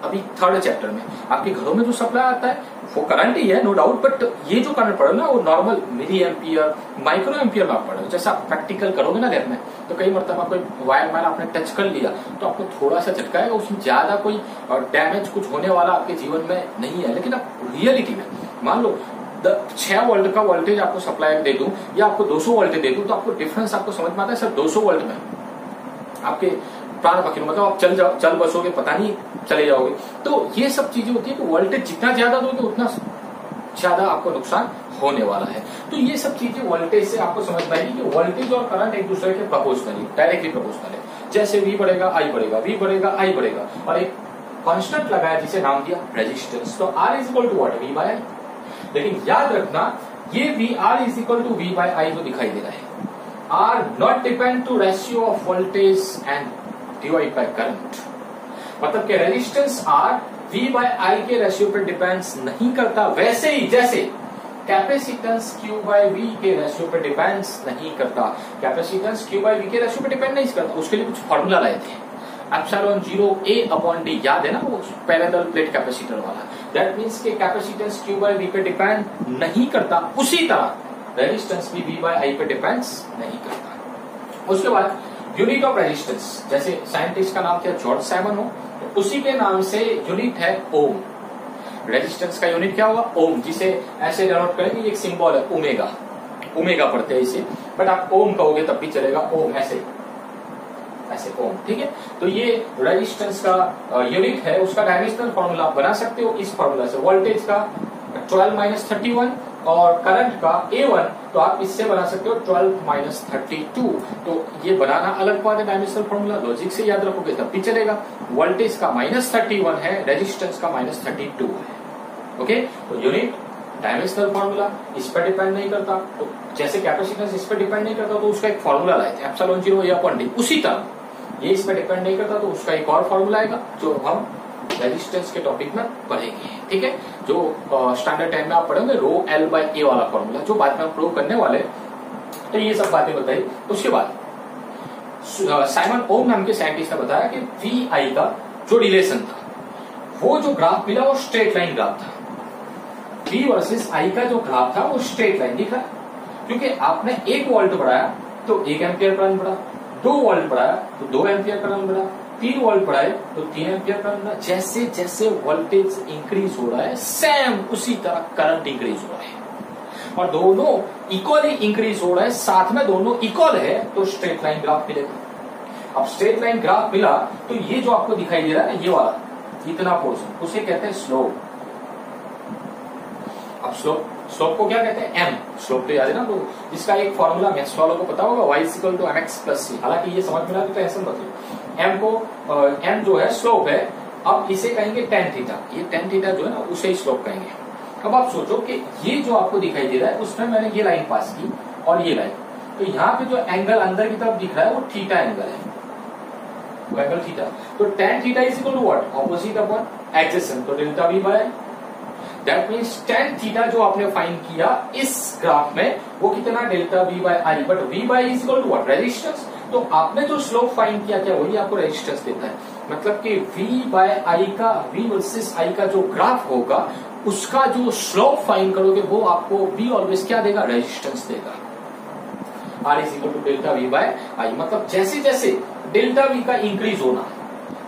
A: अभी थर्ड चैप्टर में। आपके घरों में जो सप्लाई आता है, वो करंट ही है नो डाउट बट ये जो करंट पढ़ो ना, वो normal milli ampere micro ampere में आप पढ़ो जैसे आप प्रैक्टिकल करोगे ना लैब में तो कई मरतबा कोई वायर मैन आपने टच कर लिया तो आपको थोड़ा सा झटकाएगा उसमें ज़्यादा कोई डैमेज कुछ होने वाला आपके जीवन में नहीं है। लेकिन आप रियलिटी में, मान लो छह वोल्ट का वोल्टेज आपको सप्लाई दे दूँ, या आपको 200 वोल्टेज दे दूँ तो आपको डिफरेंस आपको समझ में आता है, सर 200 वोल्ट में। आपके प्राण पक्षी मतलब आप चल जाओ चल बसोगे पता नहीं चले जाओगे। तो ये सब चीज़ें होती है कि वोल्टेज जितना ज़्यादा दोगे, उतना ज़्यादा आपको नुकसान होने वाला है। तो ये सब चीज़ें वोल्टेज से आपको समझ में कि वोल्टेज और करंट एक दूसरे के प्रपोजनल है डायरेक्टली प्रपोजनल है जैसे वी बढ़ेगा आई बढ़ेगा वी बढ़ेगा आई बढ़ेगा। और एक कॉन्स्टेंट लगाया जिसे नाम दिया रेजिस्टेंस तो R is equal to what V by लेकिन याद रखना, ये V R is equal to V by I जो दिखाई दे रहा है। R not depend to ratio of voltage and divide by current मतलब कि resistance R V by I के रेशियो पे डिपेंड्स नहीं करता, वैसे ही, जैसे कैपेसिटेंस क्यू बाय वी के रेशियो पे डिपेंड्स नहीं करता। कैपेसिटेंस क्यू बाय वी के रेशियो पे डिपेंड नहीं करता। उसके लिए कुछ फॉर्मूला लाए थे। Epsilon zero A upon d याद है ना वो पैरेलल प्लेट कैपेसिटर वाला। दैट मीन्स के कैपेसिटेंस क्यू बाय वी पे डिपेंड नहीं करता। उसी तरह रेजिस्टेंस भी वी बाय आई पे डिपेंड्स नहीं करता। उसके बाद यूनिट ऑफ़ रेजिस्टेंस जैसे साइंटिस्ट का नाम क्या जॉर्ज सैमन हो तो उसी के नाम से यूनिट है ओम। रेजिस्टेंस का यूनिट क्या होगा ओम, जिसे ऐसे डिनोट करेंगे एक सिंबल है ओमेगा ओमेगा पढ़ते हैं इसे। बट आप ओम कहोगे, तब भी चलेगा ओम, ऐसे। ऐसे ओम, ठीक है? तो ये रेजिस्टेंस का यूनिट है, उसका डायमेंशनल फॉर्मूला आप बना सकते हो, इस फॉर्मूला से। वोल्टेज का 12 माइनस थर्टी वन और करंट का ए वन तो आप इससे बना सकते हो 12 माइनस थर्टी टू। तो ये बनाना अलग बात है, डायमेंशनल फॉर्मूला। लॉजिक से याद रखोगे तब भी चलेगा। वोल्टेज का माइनस थर्टी वन है, रेजिस्टेंस का माइनस थर्टी टू है। ओके? तो यूनिट, डायमेंशनल फॉर्मूला, इस पर डिपेंड नहीं करता। तो जैसे कैपेसिटेंस इस पर डिपेंड नहीं करता तो उसका एक फॉर्मूला लाए थे, एप्सिलॉन ज़ीरो या डी। उसी तरह, ये इस पर डिपेंड नहीं करता तो उसका एक और फॉर्मूला आएगा, जो हम रेजिस्टेंस के टॉपिक में पढ़ेंगे ठीक है? जो स्टैंडर्ड टाइम में आप पढ़ेंगे रो एल बाई ए वाला फॉर्मूला जो बाद में प्रूव करने वाले तो ये सब बातें बताई। उसके बाद साइमन ओम नाम के साइंटिस्ट ने बताया कि वी आई का जो रिलेशन था, वो जो ग्राफ मिला, वो स्ट्रेट लाइन ग्राफ था। वी वर्सेस आई का जो ग्राफ था, वो स्ट्रेट लाइन दिखा। क्योंकि आपने एक वोल्ट बढ़ाया तो एक एम्पियर करंट बढ़ा, दो वोल्ट बढ़ाया तो दो एम्पियर करंट बढ़ा। तीन वोल्ट बढ़ाए तो तीन एम्पियर करंट बढ़ा जैसे जैसे वोल्टेज इंक्रीज हो रहा है सेम उसी तरह करंट इंक्रीज हो रहा है। और दोनों इक्वली इंक्रीज हो रहा है, साथ में दोनों इक्वल है तो स्ट्रेट लाइन ग्राफ मिलेगा अब स्ट्रेट लाइन ग्राफ मिला तो ये जो आपको दिखाई दे रहा है, ये वाला, इतना पोर्शन उसे कहते हैं स्लोप अब स्लोप स्लोप को क्या कहते हैं? एम स्लोप तो याद है ना तो इसका एक फॉर्मूला मैथ्स वालों को पता होगा y equal to m x plus c हालाँकि ये समझ में तो ऐसा मतलब एम को एम जो है स्लोप है, अब इसे कहेंगे टेन थीटा ये टेन थीटा जो है ना, उसे ही स्लोप कहेंगे। अब आप सोचो कि ये जो आपको दिखाई दे रहा है, उसमें मैंने ये लाइन पास की और ये लाइन तो यहाँ पे जो एंगल अंदर की तरफ़ दिख रहा है, वो थीटा एंगल है। वो एंगल थीटा तो tan theta is equal to what opposite upon adjacent तो delta V by that means tan theta जो आपने फाइंड किया इस ग्राफ में, वो कितना delta V by I but V by is equal to what resistance तो आपने जो स्लोप फाइंड किया क्या, वही आपको रेजिस्टेंस देता है। मतलब कि v बाय आई का, v वर्सेस आई का जो ग्राफ होगा, उसका जो स्लोप फाइंड करोगे, वो आपको v ऑलवेज क्या देगा? रेजिस्टेंस देगा। R is equal to delta V by I मतलब जैसे जैसे डेल्टा वी का इंक्रीज होना,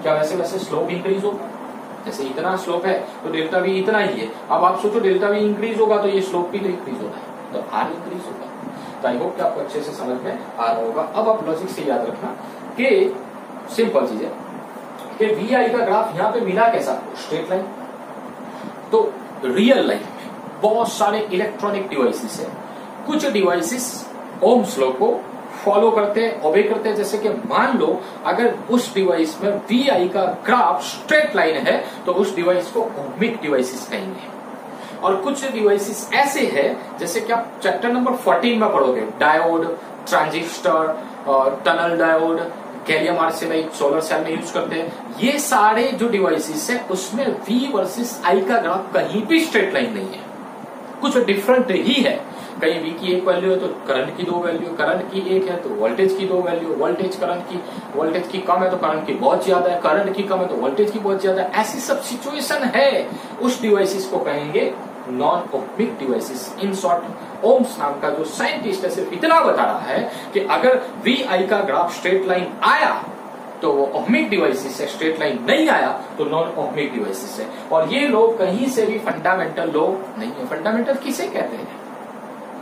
A: क्या वैसे वैसे स्लोप इंक्रीज होगा? जैसे इतना स्लोप है तो डेल्टा वी इतना ही है। अब आप सोचो डेल्टा वी इंक्रीज होगा तो ये स्लोप भी तो इंक्रीज होना है। तो आर इंक्रीज होगा। तो आई होप कि आपको अच्छे से समझ में आ रहा होगा। अब आप लॉजिक से याद रखना कि सिंपल चीज़ है कि वी आई का ग्राफ यहाँ पे मिला कैसा? स्ट्रेट लाइन तो रियल लाइन में बहुत सारे इलेक्ट्रॉनिक डिवाइसेस है। कुछ डिवाइसेस ओम स्लो को फॉलो करते हैं ओबे करते हैं। जैसे कि मान लो, अगर उस डिवाइस में वी आई का ग्राफ स्ट्रेट लाइन है तो उस डिवाइस को ओमिक डिवाइसेस कहेंगे। और कुछ डिवाइसेस ऐसे हैं, जैसे कि आप चैप्टर नंबर 14 में पढ़ोगे डायोड ट्रांजिस्टर और tunnel diode gallium arsenide solar cell में यूज़ करते हैं। ये सारे जो डिवाइसेस है, उसमें वी वर्सेस आई का ग्राफ कहीं भी स्ट्रेट लाइन नहीं है। कुछ डिफरेंट ही है। कहीं वी की एक वैल्यू है तो करंट की दो वैल्यू करंट की एक है तो वोल्टेज की दो वैल्यू वोल्टेज करंट की वोल्टेज की कम है तो करंट की बहुत ज़्यादा है करंट की कम है तो वोल्टेज की बहुत ज़्यादा है। ऐसी सब सिचुएशन है। उस डिवाइसेस को कहेंगे non ohmic devices in short Ohm's नाम का जो साइंटिस्ट है, सिर्फ़ इतना बता रहा है कि अगर वी आई का ग्राफ स्ट्रेट लाइन आया तो वो ओहमिक डिवाइसेस है स्ट्रेट लाइन नहीं आया तो नॉन ओहमिक डिवाइसेस है। और ये लोग कहीं से भी फंडामेंटल लोग नहीं है। फंडामेंटल किसे कहते हैं?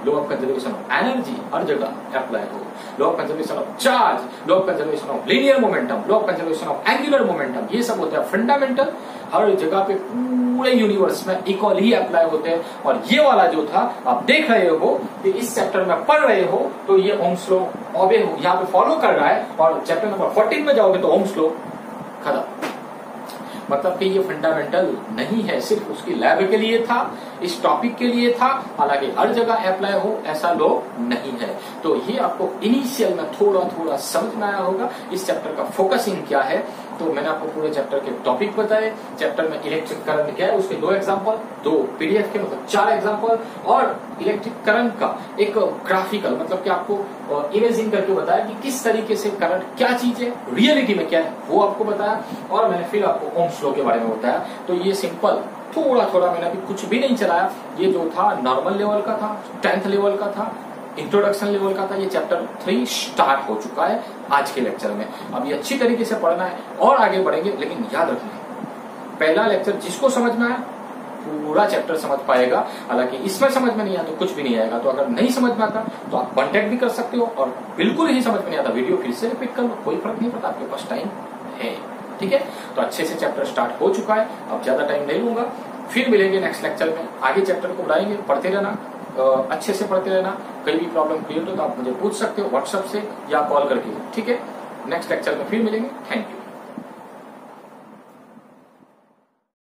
A: Law of conservation of energy हर जगह अप्लाई हो। Of conservation of charge of conservation of linear momentum of conservation of angular momentum ये सब फंडामेंटल हर जगह पे पूरे यूनिवर्स में इक्वल ही अप्लाई होते हैं। और ये वाला जो था, आप देख रहे हो कि इस चैप्टर में पढ़ रहे हो तो ये ओम्स लॉ ऑबे यहाँ पे फॉलो कर रहा है। और चैप्टर नंबर फोर्टीन में जाओगे तो ओम्स लॉ खत्म। मतलब कि ये फंडामेंटल नहीं है, सिर्फ़ उसकी लैब के लिए था, इस टॉपिक के लिए था। हालाँकि हर जगह अप्लाई हो, ऐसा लो नहीं है। तो ये आपको इनिशियल में थोड़ा थोड़ा समझ में आया होगा, इस चैप्टर का फोकसिंग क्या है। तो मैंने आपको पूरे चैप्टर के टॉपिक बताए चैप्टर में इलेक्ट्रिक करंट क्या है, उसके दो एग्जांपल दो पीडीएफ के मतलब चार एग्जांपल और इलेक्ट्रिक करंट का एक ग्राफिकल मतलब कि आपको इमेजिंग करके बताया कि किस तरीके से करंट क्या चीज़ है रियलिटी में क्या है, वो आपको बताया, और मैंने फिर आपको ओम स्लो के बारे में बताया। तो ये सिंपल थोड़ा थोड़ा मैंने अभी कुछ भी नहीं चलाया। ये जो था नॉर्मल लेवल का था टेंथ लेवल का था इंट्रोडक्शन लेवल का था, ये चैप्टर थ्री स्टार्ट हो चुका है। आज के लेक्चर में। अब ये अच्छी तरीके से पढ़ना है और आगे बढ़ेंगे, लेकिन याद रखना पहला लेक्चर जिसको समझ में आया पूरा चैप्टर समझ पाएगा। हालाँकि इसमें समझ में नहीं आया तो कुछ भी नहीं आएगा। तो अगर नहीं समझ में आता तो आप कॉन्टेक्ट भी कर सकते हो और बिल्कुल ही समझ में नहीं आता। वीडियो फिर से रिपीट कर लो, कोई फ़र्क नहीं पड़ता, आपके पास टाइम है। ठीक है? तो अच्छे से चैप्टर स्टार्ट हो चुका है। अब ज़्यादा टाइम नहीं लूँगा। फिर मिलेंगे नेक्स्ट लेक्चर में। आगे चैप्टर को बढ़ाएँगे पढ़ते रहना। अच्छे से पढ़ते रहना। कहीं भी प्रॉब्लम क्रिएट हो तो आप मुझे पूछ सकते हो व्हाट्सएप से या कॉल करके। ठीक है? नेक्स्ट लेक्चर में फिर मिलेंगे। Thank you